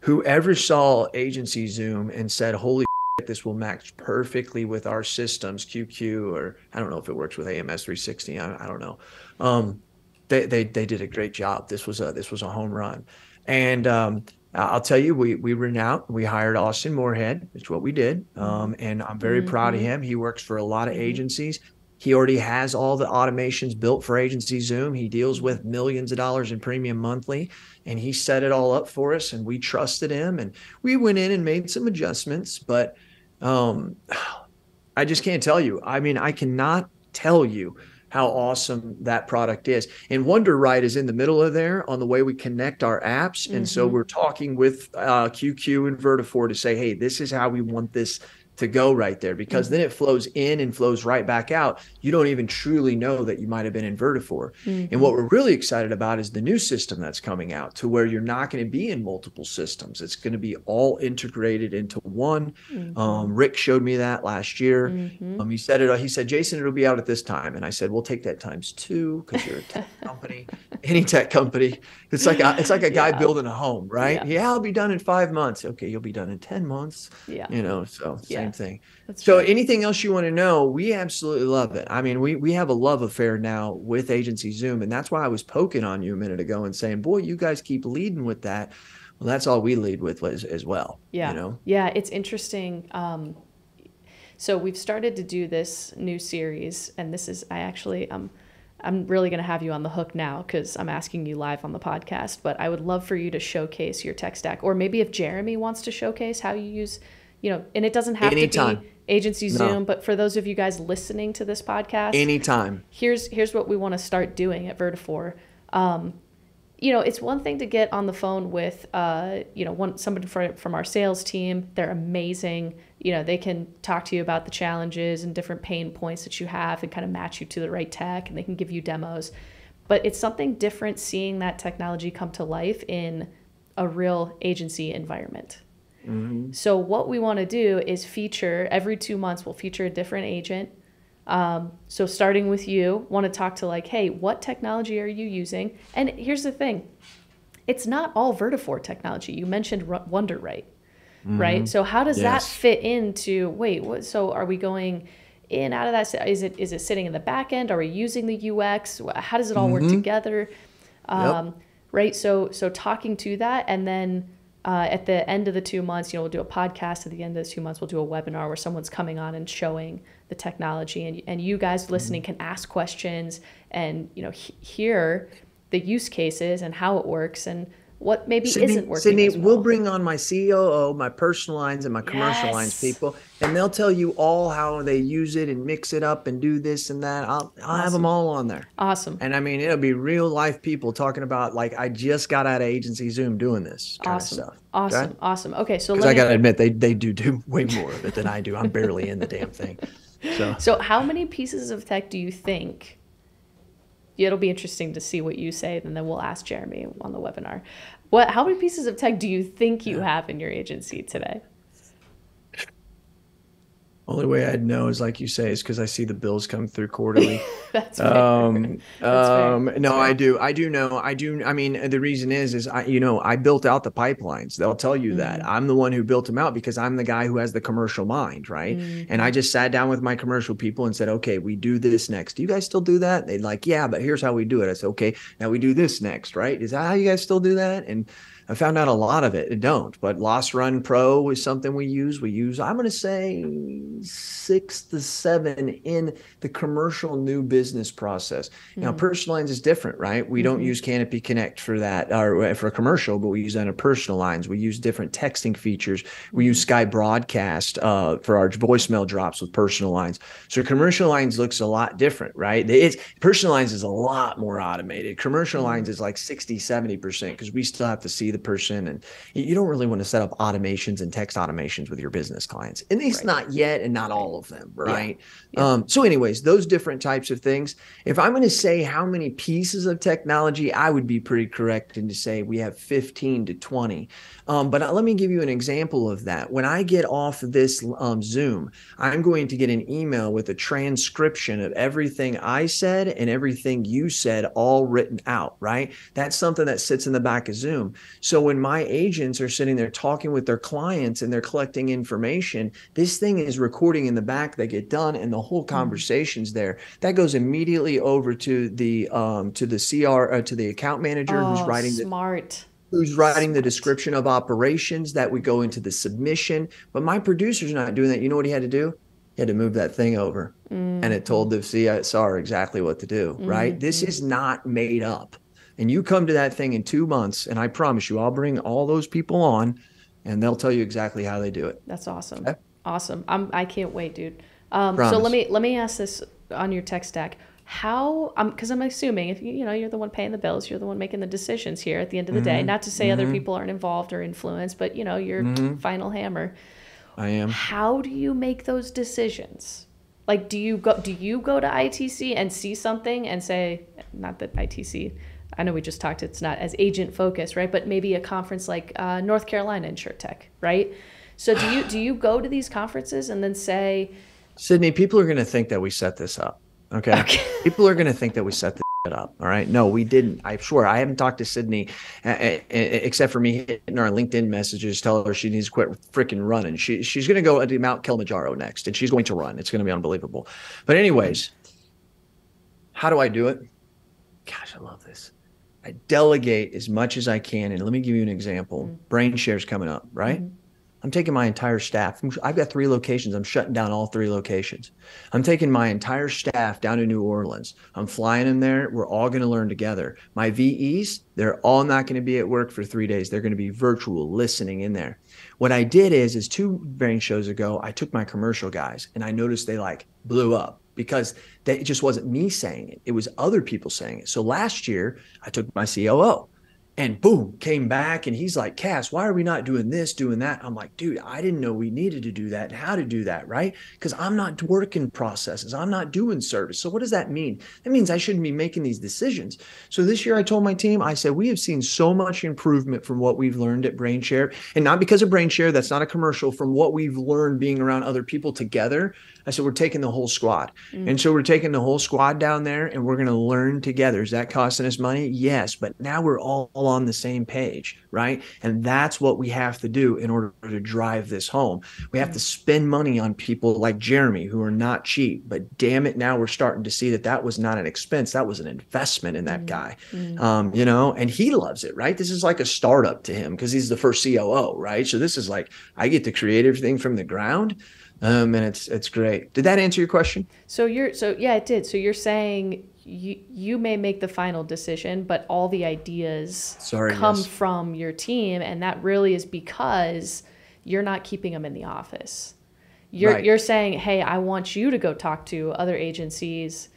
Whoever saw Agency Zoom and said, "Holy this will match perfectly with our systems," QQ or I don't know if it works with AMS 360. I, I don't know. Um, they, they they did a great job. This was a this was a home run, and um, I'll tell you, we we went out, we hired Austin Moorhead. It's what we did, um, and I'm very mm-hmm. proud of mm-hmm. him. He works for a lot of mm-hmm. agencies. He already has all the automations built for Agency Zoom. He deals with millions of dollars in premium monthly, and he set it all up for us. And we trusted him, and we went in and made some adjustments. But um, I just can't tell you. I mean, I cannot tell you how awesome that product is. And Wunderite is in the middle of there on the way we connect our apps. Mm-hmm. And so mm-hmm. we're talking with uh, QQ and Vertafore to say, hey, this is how we want this to go right there because mm-hmm. then it flows in and flows right back out. You don't even truly know that you might have been in Vertafore. Mm-hmm. And what we're really excited about is the new system that's coming out to where you're not going to be in multiple systems. It's going to be all integrated into one. Mm-hmm. Um, Rick showed me that last year. Mm-hmm. Um, he said it. He said, Jason, it'll be out at this time. And I said, we'll take that times two because you're a tech company, any tech company. It's like a, it's like a guy yeah. building a home, right? Yeah. yeah, I'll be done in five months. Okay, you'll be done in ten months. Yeah, you know, so same same thing. That's so, anything else you want to know, we absolutely love it. I mean, we we have a love affair now with Agency Zoom, and that's why I was poking on you a minute ago and saying, "Boy, you guys keep leading with that." Well, that's all we lead with as, as well. Yeah, you know? yeah, it's interesting. Um, so we've started to do this new series, and this is I actually um. I'm really going to have you on the hook now because I'm asking you live on the podcast. But I would love for you to showcase your tech stack, or maybe if Jeremy wants to showcase how you use you know, and it doesn't have Anytime. to be agency Zoom, no. but for those of you guys listening to this podcast, anytime. Here's here's what we want to start doing at Vertafore. Um, you know, it's one thing to get on the phone with, uh, you know, one somebody from, from our sales team. They're amazing. You know, they can talk to you about the challenges and different pain points that you have, and kind of match you to the right tech, and they can give you demos. But it's something different seeing that technology come to life in a real agency environment. Mm-hmm. So what we want to do is feature every two months. We'll feature a different agent. Um, so starting with you, want to talk to like, hey, what technology are you using? And here's the thing, it's not all Vertafore technology. You mentioned Wunderite, mm-hmm. right? So how does yes. that fit into? Wait, what? So are we going? in out of that is it is it sitting in the back end are we using the ux how does it all mm-hmm. work together um, yep. right so so talking to that and then uh, at the end of the two months, you know, we'll do a podcast. At the end of the two months, we'll do a webinar where someone's coming on and showing the technology, and and you guys mm-hmm. listening can ask questions and you know he- hear the use cases and how it works and what maybe Sydney, isn't working. Sydney, well. we'll bring on my COO, my personal lines, and my commercial yes. lines people, and they'll tell you all how they use it and mix it up and do this and that. I'll, I'll awesome. have them all on there. Awesome. And I mean, it'll be real life people talking about like I just got out of agency Zoom doing this kind awesome. of stuff. Awesome. Okay? Awesome. Okay, so because I got to admit they they do do way more of it than I do. I'm barely in the damn thing. So. So how many pieces of tech do you think? It'll be interesting to see what you say, and then we'll ask Jeremy on the webinar. What? How many pieces of tech do you think you have in your agency today? Only way I'd know is like you say is because I see the bills come through quarterly. That's. Um, That's um, fair. no, I do. I do know. I do. I mean, the reason is, is I, you know, I built out the pipelines. They'll tell you mm-hmm. that I'm the one who built them out because I'm the guy who has the commercial mind, right? Mm-hmm. And I just sat down with my commercial people and said, okay, we do this next. Do you guys still do that? They'd like, yeah, but here's how we do it. I said, okay, now we do this next, right? Is that how you guys still do that? And I found out a lot of it, it don't. But Lost Run Pro is something we use. We use, I'm going to say, six to seven in the commercial new business process. Mm-hmm. Now, personal lines is different, right? We mm-hmm. don't use Canopy Connect for that or for a commercial, but we use that in personal lines. We use different texting features. We use mm-hmm. Slybroadcast uh, for our voicemail drops with personal lines. So commercial lines looks a lot different, right? It's personal lines is a lot more automated. Commercial lines mm-hmm. is like 60, 70% because we still have to see the person and you don't really want to set up automations and text automations with your business clients. At least right. not yet and not all of them, right? Yeah. Yeah. Um, so, anyways, those different types of things. If I'm going to say how many pieces of technology, I would be pretty correct in to say we have 15 to 20. Um, but uh, let me give you an example of that. When I get off this um, Zoom, I'm going to get an email with a transcription of everything I said and everything you said all written out, right? That's something that sits in the back of Zoom. So when my agents are sitting there talking with their clients and they're collecting information, this thing is recording in the back. They get done and the whole mm-hmm. conversation's there. That goes immediately over to the um, to the CR uh, to the account manager oh, who's writing the smart who's writing the description of operations that would go into the submission. But my producer's not doing that. You know what he had to do? He had to move that thing over. Mm-hmm. And it told the CSR exactly what to do, mm-hmm. right? This is not made up. And you come to that thing in two months, and I promise you, I'll bring all those people on and they'll tell you exactly how they do it. That's awesome. Okay? Awesome. I'm, I can't wait, dude. Um, so let me let me ask this on your tech stack how um because i'm assuming if you you know you're the one paying the bills you're the one making the decisions here at the end of the mm-hmm. day not to say mm-hmm. other people aren't involved or influenced but you know you're mm-hmm. final hammer. I am. How do you make those decisions? Like do you go do you go to itc and see something and say not that itc i know we just talked it's not as agent focused right? But maybe a conference like uh, north carolina insurtech right? So do you do you go to these conferences and then say sydney people are going to think that we set this up Okay. okay. People are going to think that we set this up. All right. No, we didn't. I swear I haven't talked to Sydney uh, uh, except for me hitting her on LinkedIn messages, tell her she needs to quit freaking running. She she's going to go to Mount Kilimanjaro next, and she's going to run. It's going to be unbelievable. But anyways, how do I do it? Gosh, I love this. I delegate as much as I can, and let me give you an example. Mm-hmm. BrainShare's coming up, right? Mm-hmm. I'm taking my entire staff. I've got three locations. I'm shutting down all three locations. I'm taking my entire staff down to New Orleans. I'm flying them there. We're all going to learn together. My VEs, they're all not going to be at work for three days. They're going to be virtual listening in there. What I did is, is two brain shows ago, I took my commercial guys and I noticed they like blew up because that, it just wasn't me saying it. It was other people saying it. So last year I took my COO and boom, came back and he's like, Cass, why are we not doing this, doing that? I'm like, dude, I didn't know we needed to do that and how to do that, right? Because I'm not working processes, I'm not doing service. So what does that mean? That means I shouldn't be making these decisions. So this year I told my team, I said, we have seen so much improvement from what we've learned at BrainShare. And not because of BrainShare, that's not a commercial, from what we've learned being around other people together. I said, we're taking the whole squad. Mm-hmm. And so we're taking the whole squad down there and we're going to learn together. Is that costing us money? Yes. But now we're all on the same page, right? And that's what we have to do in order to drive this home. We have to spend money on people like Jeremy who are not cheap, but damn it, now we're starting to see that that was not an expense. That was an investment in that mm-hmm. guy, mm-hmm. um, you know, and he loves it, right? This is like a startup to him because he's the first COO, right? So this is like, I get to create everything from the ground um, and it's it's great. Did that answer your question? So you're so yeah, it did. So you're saying you you may make the final decision, but all the ideas Sorry, come yes. from your team, and that really is because you're not keeping them in the office. You're right. you're saying, hey, I want you to go talk to other agencies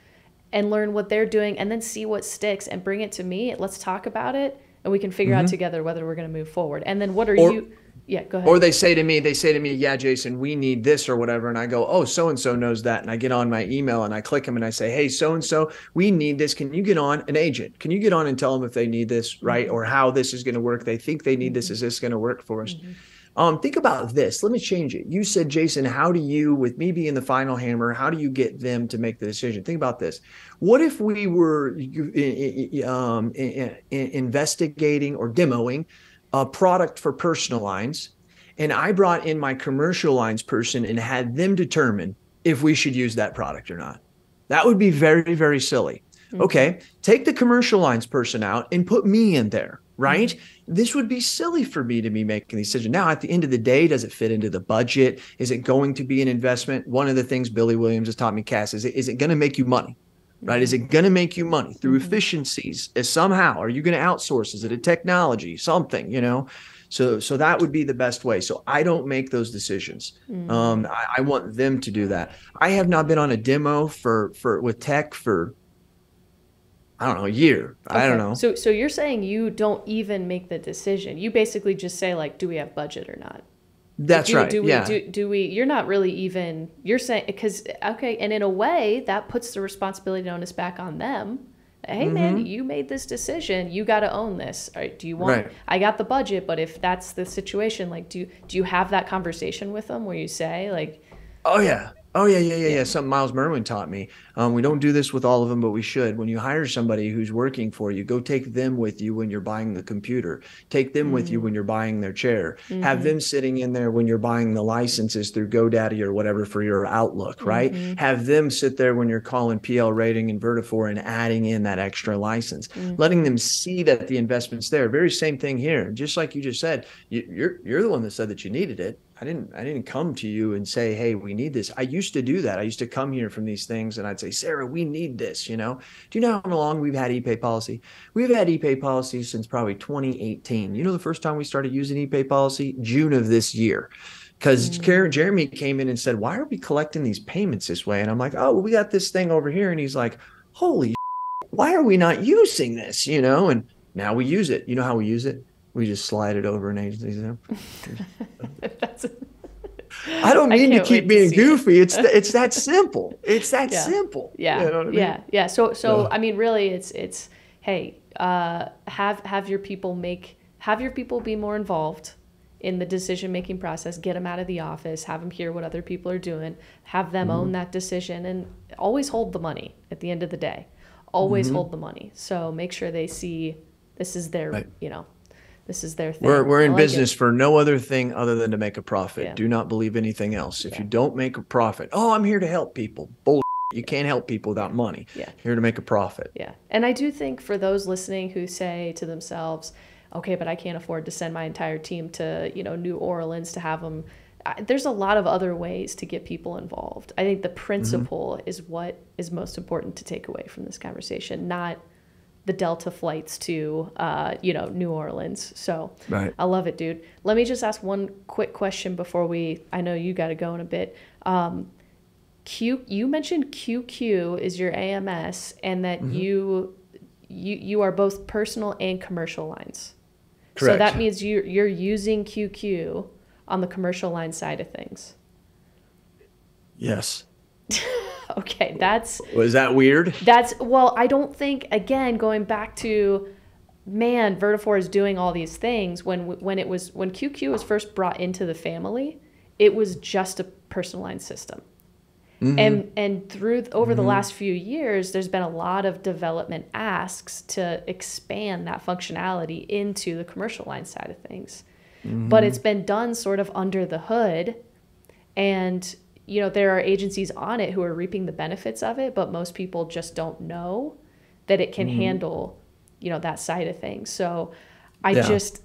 and learn what they're doing, and then see what sticks, and bring it to me. Let's talk about it, and we can figure mm-hmm. out together whether we're going to move forward. And then what are or, you? Yeah, go ahead. Or they say to me, they say to me, "Yeah, Jason, we need this or whatever," and I go, "Oh, so and so knows that," and I get on my email and I click them and I say, "Hey, so and so, we need this. Can you get on an agent? Can you get on and tell them if they need this, right, mm-hmm. or how this is going to work? They think they need this. Mm-hmm. Is this going to work for us?" Mm-hmm. Um, think about this. Let me change it. You said, Jason, how do you, with me being the final hammer, how do you get them to make the decision? Think about this. What if we were um, investigating or demoing a product for personal lines and I brought in my commercial lines person and had them determine if we should use that product or not. That would be very, very silly. Mm-hmm. Okay, take the commercial lines person out and put me in there. right? Mm-hmm. This would be silly for me to be making the decision. Now, at the end of the day, does it fit into the budget? Is it going to be an investment? One of the things Billy Williams has taught me, Cass, is it, is it going to make you money? Right? Is it going to make you money through mm-hmm. efficiencies? Is somehow? Are you going to outsource? Is it a technology? Something, you know? So, so that would be the best way. So I don't make those decisions. Mm. Um, I, I, want them to do that. I have not been on a demo for for with tech for I don't know a year. Okay. I don't know. So, so you're saying you don't even make the decision. You basically just say like, do we have budget or not? That's do, right. Do we, yeah. Do, do we? You're not really even. You're saying because okay, and in a way that puts the responsibility onus back on them hey mm-hmm. man you made this decision you got to own this right, do you want right. i got the budget but if that's the situation like do do you have that conversation with them where you say like oh yeah Oh yeah, yeah, yeah, yeah. Something Miles Merwin taught me. Um, we don't do this with all of them, but we should. When you hire somebody who's working for you, go take them with you when you're buying the computer. Take them mm-hmm. with you mm. when you're buying their chair. Mm-hmm. Have them sitting in there when you're buying the licenses through GoDaddy or whatever for your Outlook, right? Mm-hmm. Have them sit there when you're calling PL Rating and Vertafore and adding in that extra license, mm-hmm. letting them see that the investment's there. Very same thing here. Just like you just said, you, you're you're the one that said that you needed it. I didn't I didn't come to you and say, "Hey, we need this." I used to do that. I used to come here from these things and I'd say, "Sarah, we need this," you know. Do you know how long we've had ePay policy? We've had ePay policy since probably 2018. You know the first time we started using ePay policy? June of this year. Because mm. Jeremy came in and said, "Why are we collecting these payments this way?" And I'm like, "Oh, well, we got this thing over here." And he's like, "Holy, why are we not using this?" You know, and now we use it. You know how we use it? We just slide it over an agency. I don't mean I to keep being to goofy. It. It's it's that simple. It's that yeah. simple. Yeah, you know I mean? yeah, yeah. So so I mean, really, it's it's hey, uh, have have your people make have your people be more involved in the decision making process. Get them out of the office. Have them hear what other people are doing. Have them mm-hmm. own that decision, and always hold the money at the end of the day. Always mm-hmm. hold the money. So make sure they see this is their right. you know this is their thing. We're, we're in like business it. for no other thing other than to make a profit. Yeah. Do not believe anything else. If yeah. you don't make a profit, oh, I'm here to help people. Bull. You can't help people without money. Yeah. Here to make a profit. Yeah. And I do think for those listening who say to themselves, okay, but I can't afford to send my entire team to, you know, New Orleans to have them. I, there's a lot of other ways to get people involved. I think the principle mm-hmm. is what is most important to take away from this conversation, not – the Delta flights to uh, you know New Orleans. So right. I love it, dude. Let me just ask one quick question before we. I know you got to go in a bit. Um, Q, you mentioned QQ is your AMS, and that mm-hmm. you you you are both personal and commercial lines. Correct. So that means you you're using QQ on the commercial line side of things. Yes. okay, that's was that weird? That's well, I don't think again going back to man, Vertafore is doing all these things when when it was when QQ was first brought into the family, it was just a personalized system. Mm-hmm. And and through over mm-hmm. the last few years, there's been a lot of development asks to expand that functionality into the commercial line side of things. Mm-hmm. But it's been done sort of under the hood and you know, there are agencies on it who are reaping the benefits of it, but most people just don't know that it can mm-hmm. handle, you know, that side of things. So I yeah. just,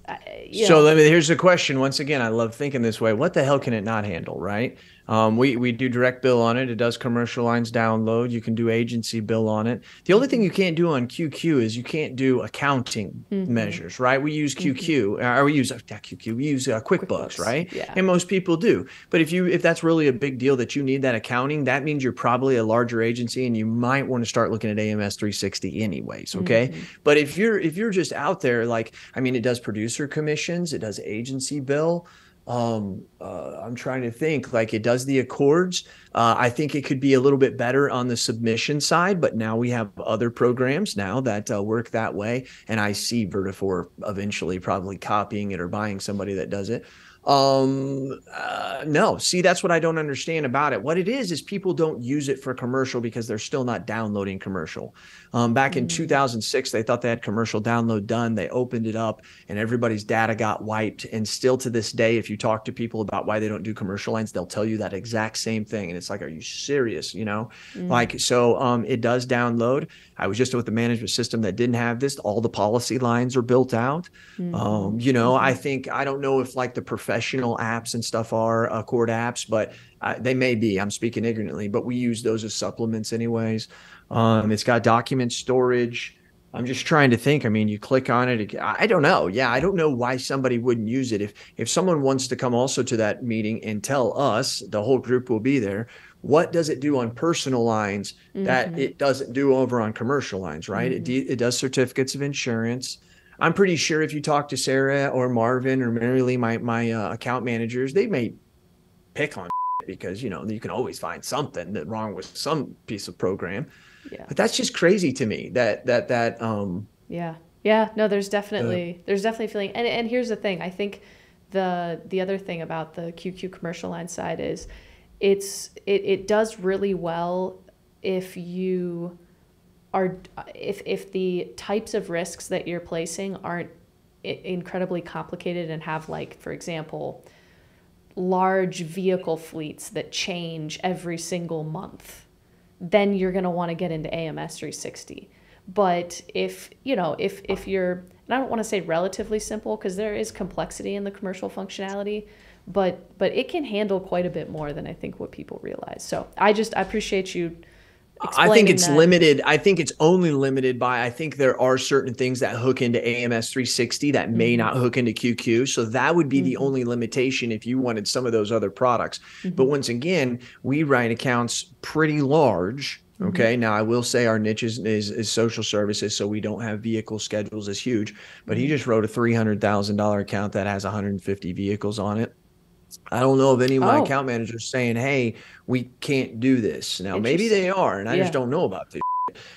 so let me, here's the question. Once again, I love thinking this way. What the hell can it not handle? Right. Um, we, we do direct bill on it. It does commercial lines download. You can do agency bill on it. The only thing you can't do on QQ is you can't do accounting mm-hmm. measures, right? We use QQ, mm-hmm. or we use uh, QQ, we use uh, QuickBooks, QuickBooks, right? Yeah. And most people do. But if you if that's really a big deal that you need that accounting, that means you're probably a larger agency and you might want to start looking at AMS 360 anyways. Okay. Mm-hmm. But if you're if you're just out there, like I mean, it does producer commissions, it does agency bill um, uh, I'm trying to think like it does the ACORDs. Uh, I think it could be a little bit better on the submission side, but now we have other programs now that uh, work that way. And I see Vertafore eventually probably copying it or buying somebody that does it. Um, uh, no, see, that's what I don't understand about it. What it is is people don't use it for commercial because they're still not downloading commercial. Um, back in mm. 2006, they thought they had commercial download done. They opened it up, and everybody's data got wiped. And still to this day, if you talk to people about why they don't do commercial lines, they'll tell you that exact same thing. And it's like, are you serious? You know, mm. like so. Um, it does download. I was just with the management system that didn't have this. All the policy lines are built out. Mm. Um, you know, I mm-hmm. think I don't know if like the professional apps and stuff are uh, Cord apps, but uh, they may be. I'm speaking ignorantly, but we use those as supplements anyways. Um, it's got document storage. I'm just trying to think. I mean, you click on it. I don't know. Yeah, I don't know why somebody wouldn't use it. If if someone wants to come also to that meeting and tell us, the whole group will be there. What does it do on personal lines mm-hmm. that it doesn't do over on commercial lines? Right? Mm-hmm. It it does certificates of insurance. I'm pretty sure if you talk to Sarah or Marvin or Mary Lee, my my uh, account managers, they may pick on because you know you can always find something that wrong with some piece of program. Yeah. But that's just crazy to me that that that um yeah. Yeah. No there's definitely uh, there's definitely feeling and and here's the thing. I think the the other thing about the qq commercial line side is it's it, it does really well if you are if if the types of risks that you're placing aren't incredibly complicated and have like for example large vehicle fleets that change every single month then you're going to want to get into AMS 360. But if, you know, if if you're and I don't want to say relatively simple because there is complexity in the commercial functionality, but but it can handle quite a bit more than I think what people realize. So I just I appreciate you I think it's that. limited. I think it's only limited by. I think there are certain things that hook into AMS 360 that may mm-hmm. not hook into QQ. So that would be mm-hmm. the only limitation if you wanted some of those other products. Mm-hmm. But once again, we write accounts pretty large. Mm-hmm. Okay. Now I will say our niche is, is, is, social services, so we don't have vehicle schedules as huge. But he mm-hmm. just wrote a three hundred thousand dollar account that has 150 vehicles on it. I don't know of any of my oh. account managers saying, "Hey, we can't do this." Now, maybe they are, and I yeah. just don't know about this.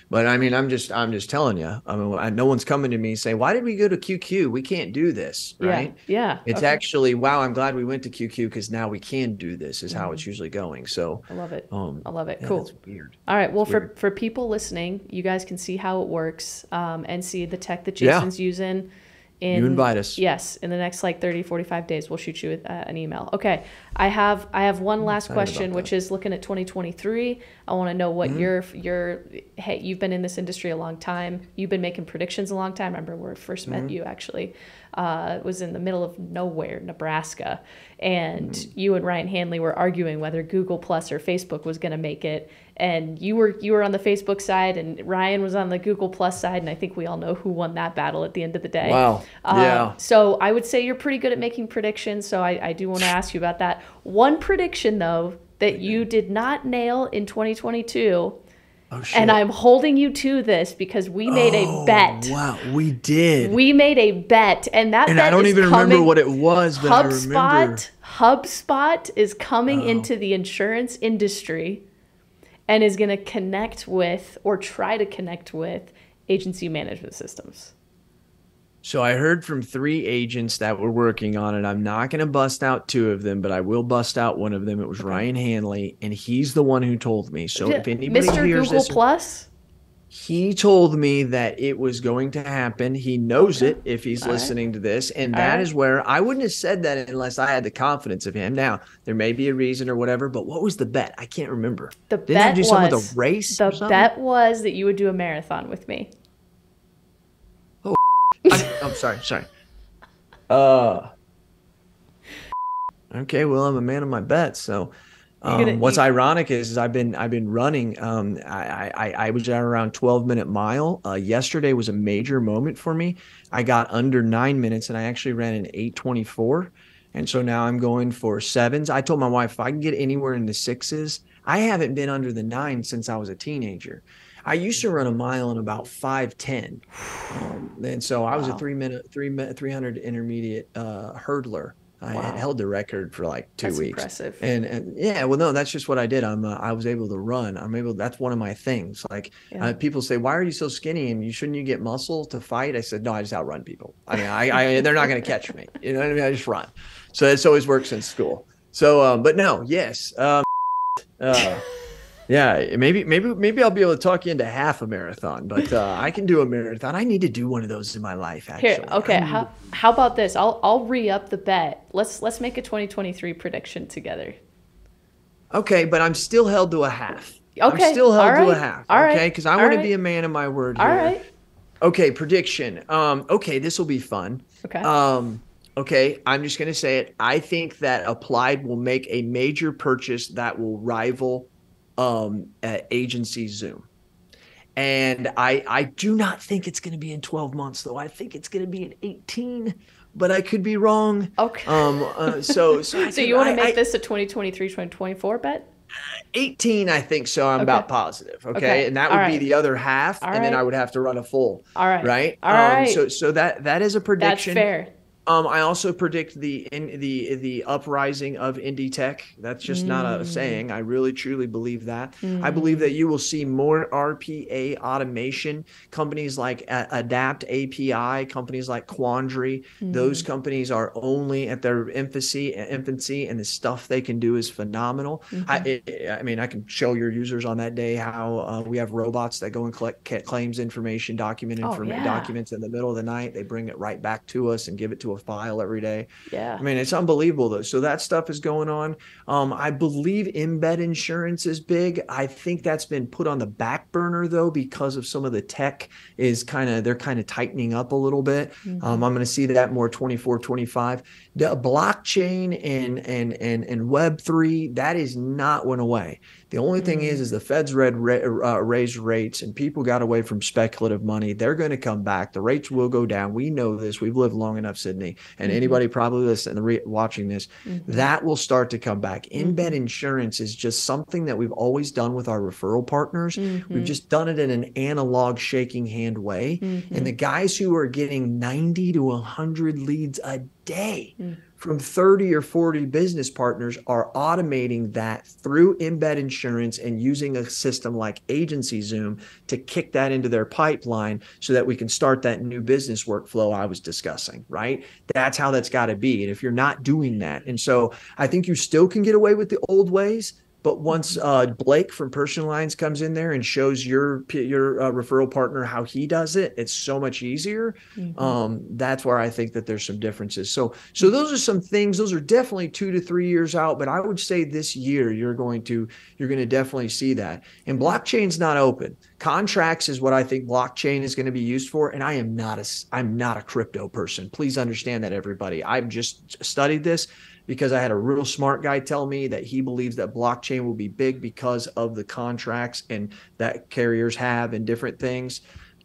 But I mean, I'm just I'm just telling you. I mean, no one's coming to me saying, "Why did we go to QQ? We can't do this." Right? Yeah. yeah. It's okay. actually wow. I'm glad we went to QQ because now we can do this. Is mm-hmm. how it's usually going. So I love it. Um, I love it. Yeah, cool. weird. All right. Well, for for people listening, you guys can see how it works um, and see the tech that Jason's using in you invite us. Yes in the next like 30 45 days we'll shoot you uh, an email. Okay i have i have one last question which is looking at 2023 i want to know what mm-hmm. your your hey you've been in this industry a long time. You've been making predictions a long time. I remember where i 1st mm-hmm. met you actually. Uh, was in the middle of nowhere nebraska. And mm-hmm. you and ryan hanley were arguing whether google plus or facebook was going to make it and you were you were on the Facebook side, and Ryan was on the Google Plus side, and I think we all know who won that battle at the end of the day. Wow. Uh, yeah. So I would say you're pretty good at making predictions. So I, I do want to ask you about that. One prediction though that you did not nail in 2022. Oh, and I'm holding you to this because we made oh, a bet. Wow, we did. We made a bet, and that and bet I don't even coming, remember what it was, but HubSpot. HubSpot is coming oh. into the insurance industry and is going to connect with or try to connect with agency management systems. So I heard from three agents that were working on it. I'm not going to bust out two of them, but I will bust out one of them. It was okay. Ryan Hanley, and he's the one who told me. So if anybody Mr. hears Google this, Plus, he told me that it was going to happen. He knows okay. it if he's All listening right. to this. And All that right. is where I wouldn't have said that unless I had the confidence of him. Now, there may be a reason or whatever, but what was the bet? I can't remember. The Didn't bet do was with a race. The bet was that you would do a marathon with me. Oh, I'm, I'm sorry. Sorry. Uh, okay. Well, I'm a man of my bets. So, um, what's ironic is, is I've been I've been running. Um, I, I, I was at around 12 minute mile. Uh, yesterday was a major moment for me. I got under nine minutes and I actually ran an 824. And so now I'm going for sevens. I told my wife if I can get anywhere in the sixes, I haven't been under the nine since I was a teenager. I used to run a mile in about 510. Um, and so I was wow. a three minute, three minute, 300 intermediate uh, hurdler I Wow. held the record for like two That's weeks. impressive. And, and yeah, well, no, that's just what I did. I'm uh, I was able to run. I'm able. That's one of my things. Like Yeah. uh, people say, why are you so skinny? And you shouldn't you get muscle to fight? I said, no, I just outrun people. I mean, I, I they're not going to catch me. You know what I mean? I just run. So it's always worked since school. So, um, but no, yes, um, uh, yeah, maybe maybe maybe I'll be able to talk you into half a marathon, but uh, I can do a marathon. I need to do one of those in my life. Actually, Here, okay. How, to- how about this? I'll I'll re up the bet. Let's let's make a 2023 prediction together. Okay, but I'm still held to a half. Okay, I'm still held all to a right, half. all right, okay, because I all want to be a man of my word All here. right. Okay, prediction. Um, okay, this will be fun. Okay. Um, okay, I'm just gonna say it. I think that Applied will make a major purchase that will rival um uh, agency Zoom. And I I do not think it's gonna be in 12 months though. I think it's gonna be in 18, but I could be wrong. okay. Um uh, so so, so you want to make I- this a 2023 2024 bet? 18 i think so i'm Okay. about positive okay, Okay. and that would be the other half All and then i would have to run a full All right. right All um, right. so so that that is a prediction. That's fair. Um i also predict the in the the uprising of indie tech that's just not Mm. a saying i really truly believe that i believe that you will see more rpa automation companies like A- adapt api companies like quandary Mm. those companies are only at their infancy infancy and the stuff they can do is phenomenal Mm-hmm. I, I I mean i can show your users on that day how uh, we have robots that go and collect claims information document Oh, yeah. documents in the middle of the night they bring it right back to us and give it to a file every day Yeah. I mean, it's unbelievable though. So that stuff is going on. Um, I believe embed insurance is big. I think that's been put on the back burner though because of some of the tech is kind of they're kind of tightening up a little bit. Mm-hmm. Um, I'm going to see that more 24, 25. The blockchain and and and and Web three that is not went away. The only thing is, is the Fed's ra- uh, raised rates and people got away from speculative money. They're going to come back. The rates will go down. We know this. We've lived long enough, Sydney, and mm-hmm. anybody probably listening, re- watching this, mm-hmm. that will start to come back. Mm-hmm. Embed insurance is just something that we've always done with our referral partners. We've just done it in an analog, shaking hand way. And the guys who are getting 90 to 100 leads a day from 30 or 40 business partners are automating that through embed insurance and using a system like agency zoom to kick that into their pipeline so that we can start that new business workflow i was discussing right? That's how that's got to be and if you're not doing that and so i think you still can get away with the old ways but once uh, Blake from Personal Lines comes in there and shows your your uh, referral partner how he does it, it's so much easier. Um, that's where I think that there's some differences. So so those are some things. Those are definitely two to three years out. But I would say this year you're going to you're going to definitely see that. And blockchain's not open. Contracts is what I think blockchain is going to be used for. And I am not a I'm not a crypto person. Please understand that, everybody. I've just studied this because I had a real smart guy tell me that he believes that blockchain will be big because of the contracts and that carriers have and different things.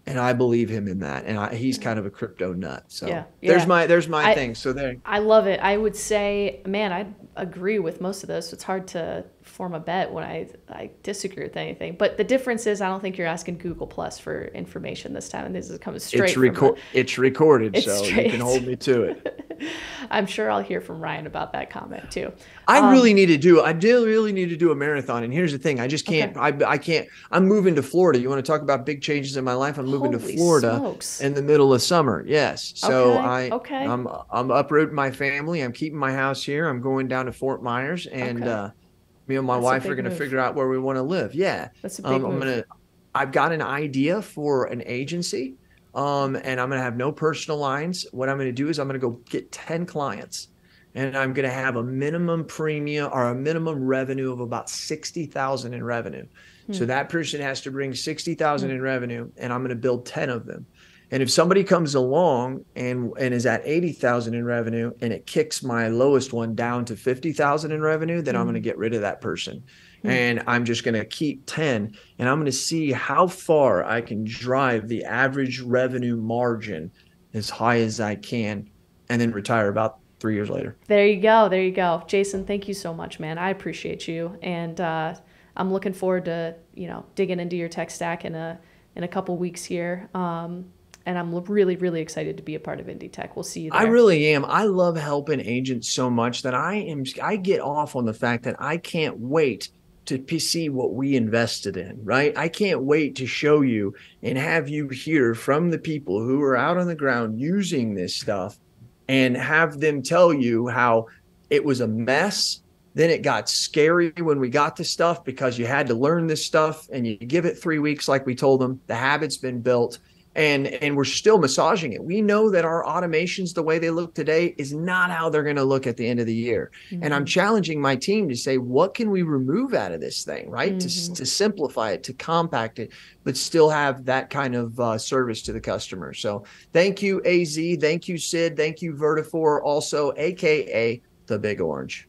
And I believe him in that. And I, he's kind of a crypto nut. So Yeah, yeah. there's my there's my I- thing. So there. I love it. I would say, man, I agree with most of this. It's hard to form a bet when I I disagree with anything. But the difference is, I don't think you're asking Google Plus for information this time, and this is coming straight. It's from record. It's recorded, It's so you can hold me to it. I'm sure I'll hear from Ryan about that comment too. I Um, really need to do. I do really need to do a marathon. And here's the thing: I just can't. Okay. I I can't. I'm moving to Florida. You want to talk about big changes in my life? I'm moving to Florida smokes. in the middle of summer. Yes. So Okay, I. okay. I'm I'm uprooting my family. I'm keeping my house here. I'm going down to Fort Myers, and Okay. uh, me and my That's wife are going to figure out where we want to live. Yeah. That's a big Um, I'm going to, I've got an idea for an agency, um, and I'm gonna have no personal lines. What I'm gonna do is I'm gonna go get ten clients, and I'm gonna have a minimum premium or a minimum revenue of about sixty thousand in revenue. So Hmm. that person has to bring sixty thousand in revenue, and I'm gonna build ten of them. And if somebody comes along and and is at eighty thousand in revenue, and it kicks my lowest one down to fifty thousand in revenue, then I'm Hmm. going to get rid of that person, and I'm just going to keep ten, and I'm going to see how far I can drive the average revenue margin as high as I can, and then retire about three years later. There you go. There you go. Jason, thank you so much, man. I appreciate you. And uh, I'm looking forward to, you know, digging into your tech stack in a in a couple weeks here. Um, and I'm really, really excited to be a part of Indie Tech. We'll see you there. I really am. I love helping agents so much that I am. I get off on the fact that I can't wait to see what we invested in, right? I can't wait to show you and have you hear from the people who are out on the ground using this stuff and have them tell you how it was a mess. Then it got scary when we got the stuff because you had to learn this stuff and you give it three weeks, like we told them. The habit's been built and and we're still massaging it. We know that our automations, the way they look today, is not how they're going to look at the end of the year. Mm-hmm. And I'm mm-hmm. challenging my team to say, what can we remove out of this thing, right? Mm-hmm. To to simplify it, to compact it, but still have that kind of uh, service to the customer. So thank you, Az. Thank you, Sid. Thank you, Vertafore also AKA the Big Orange.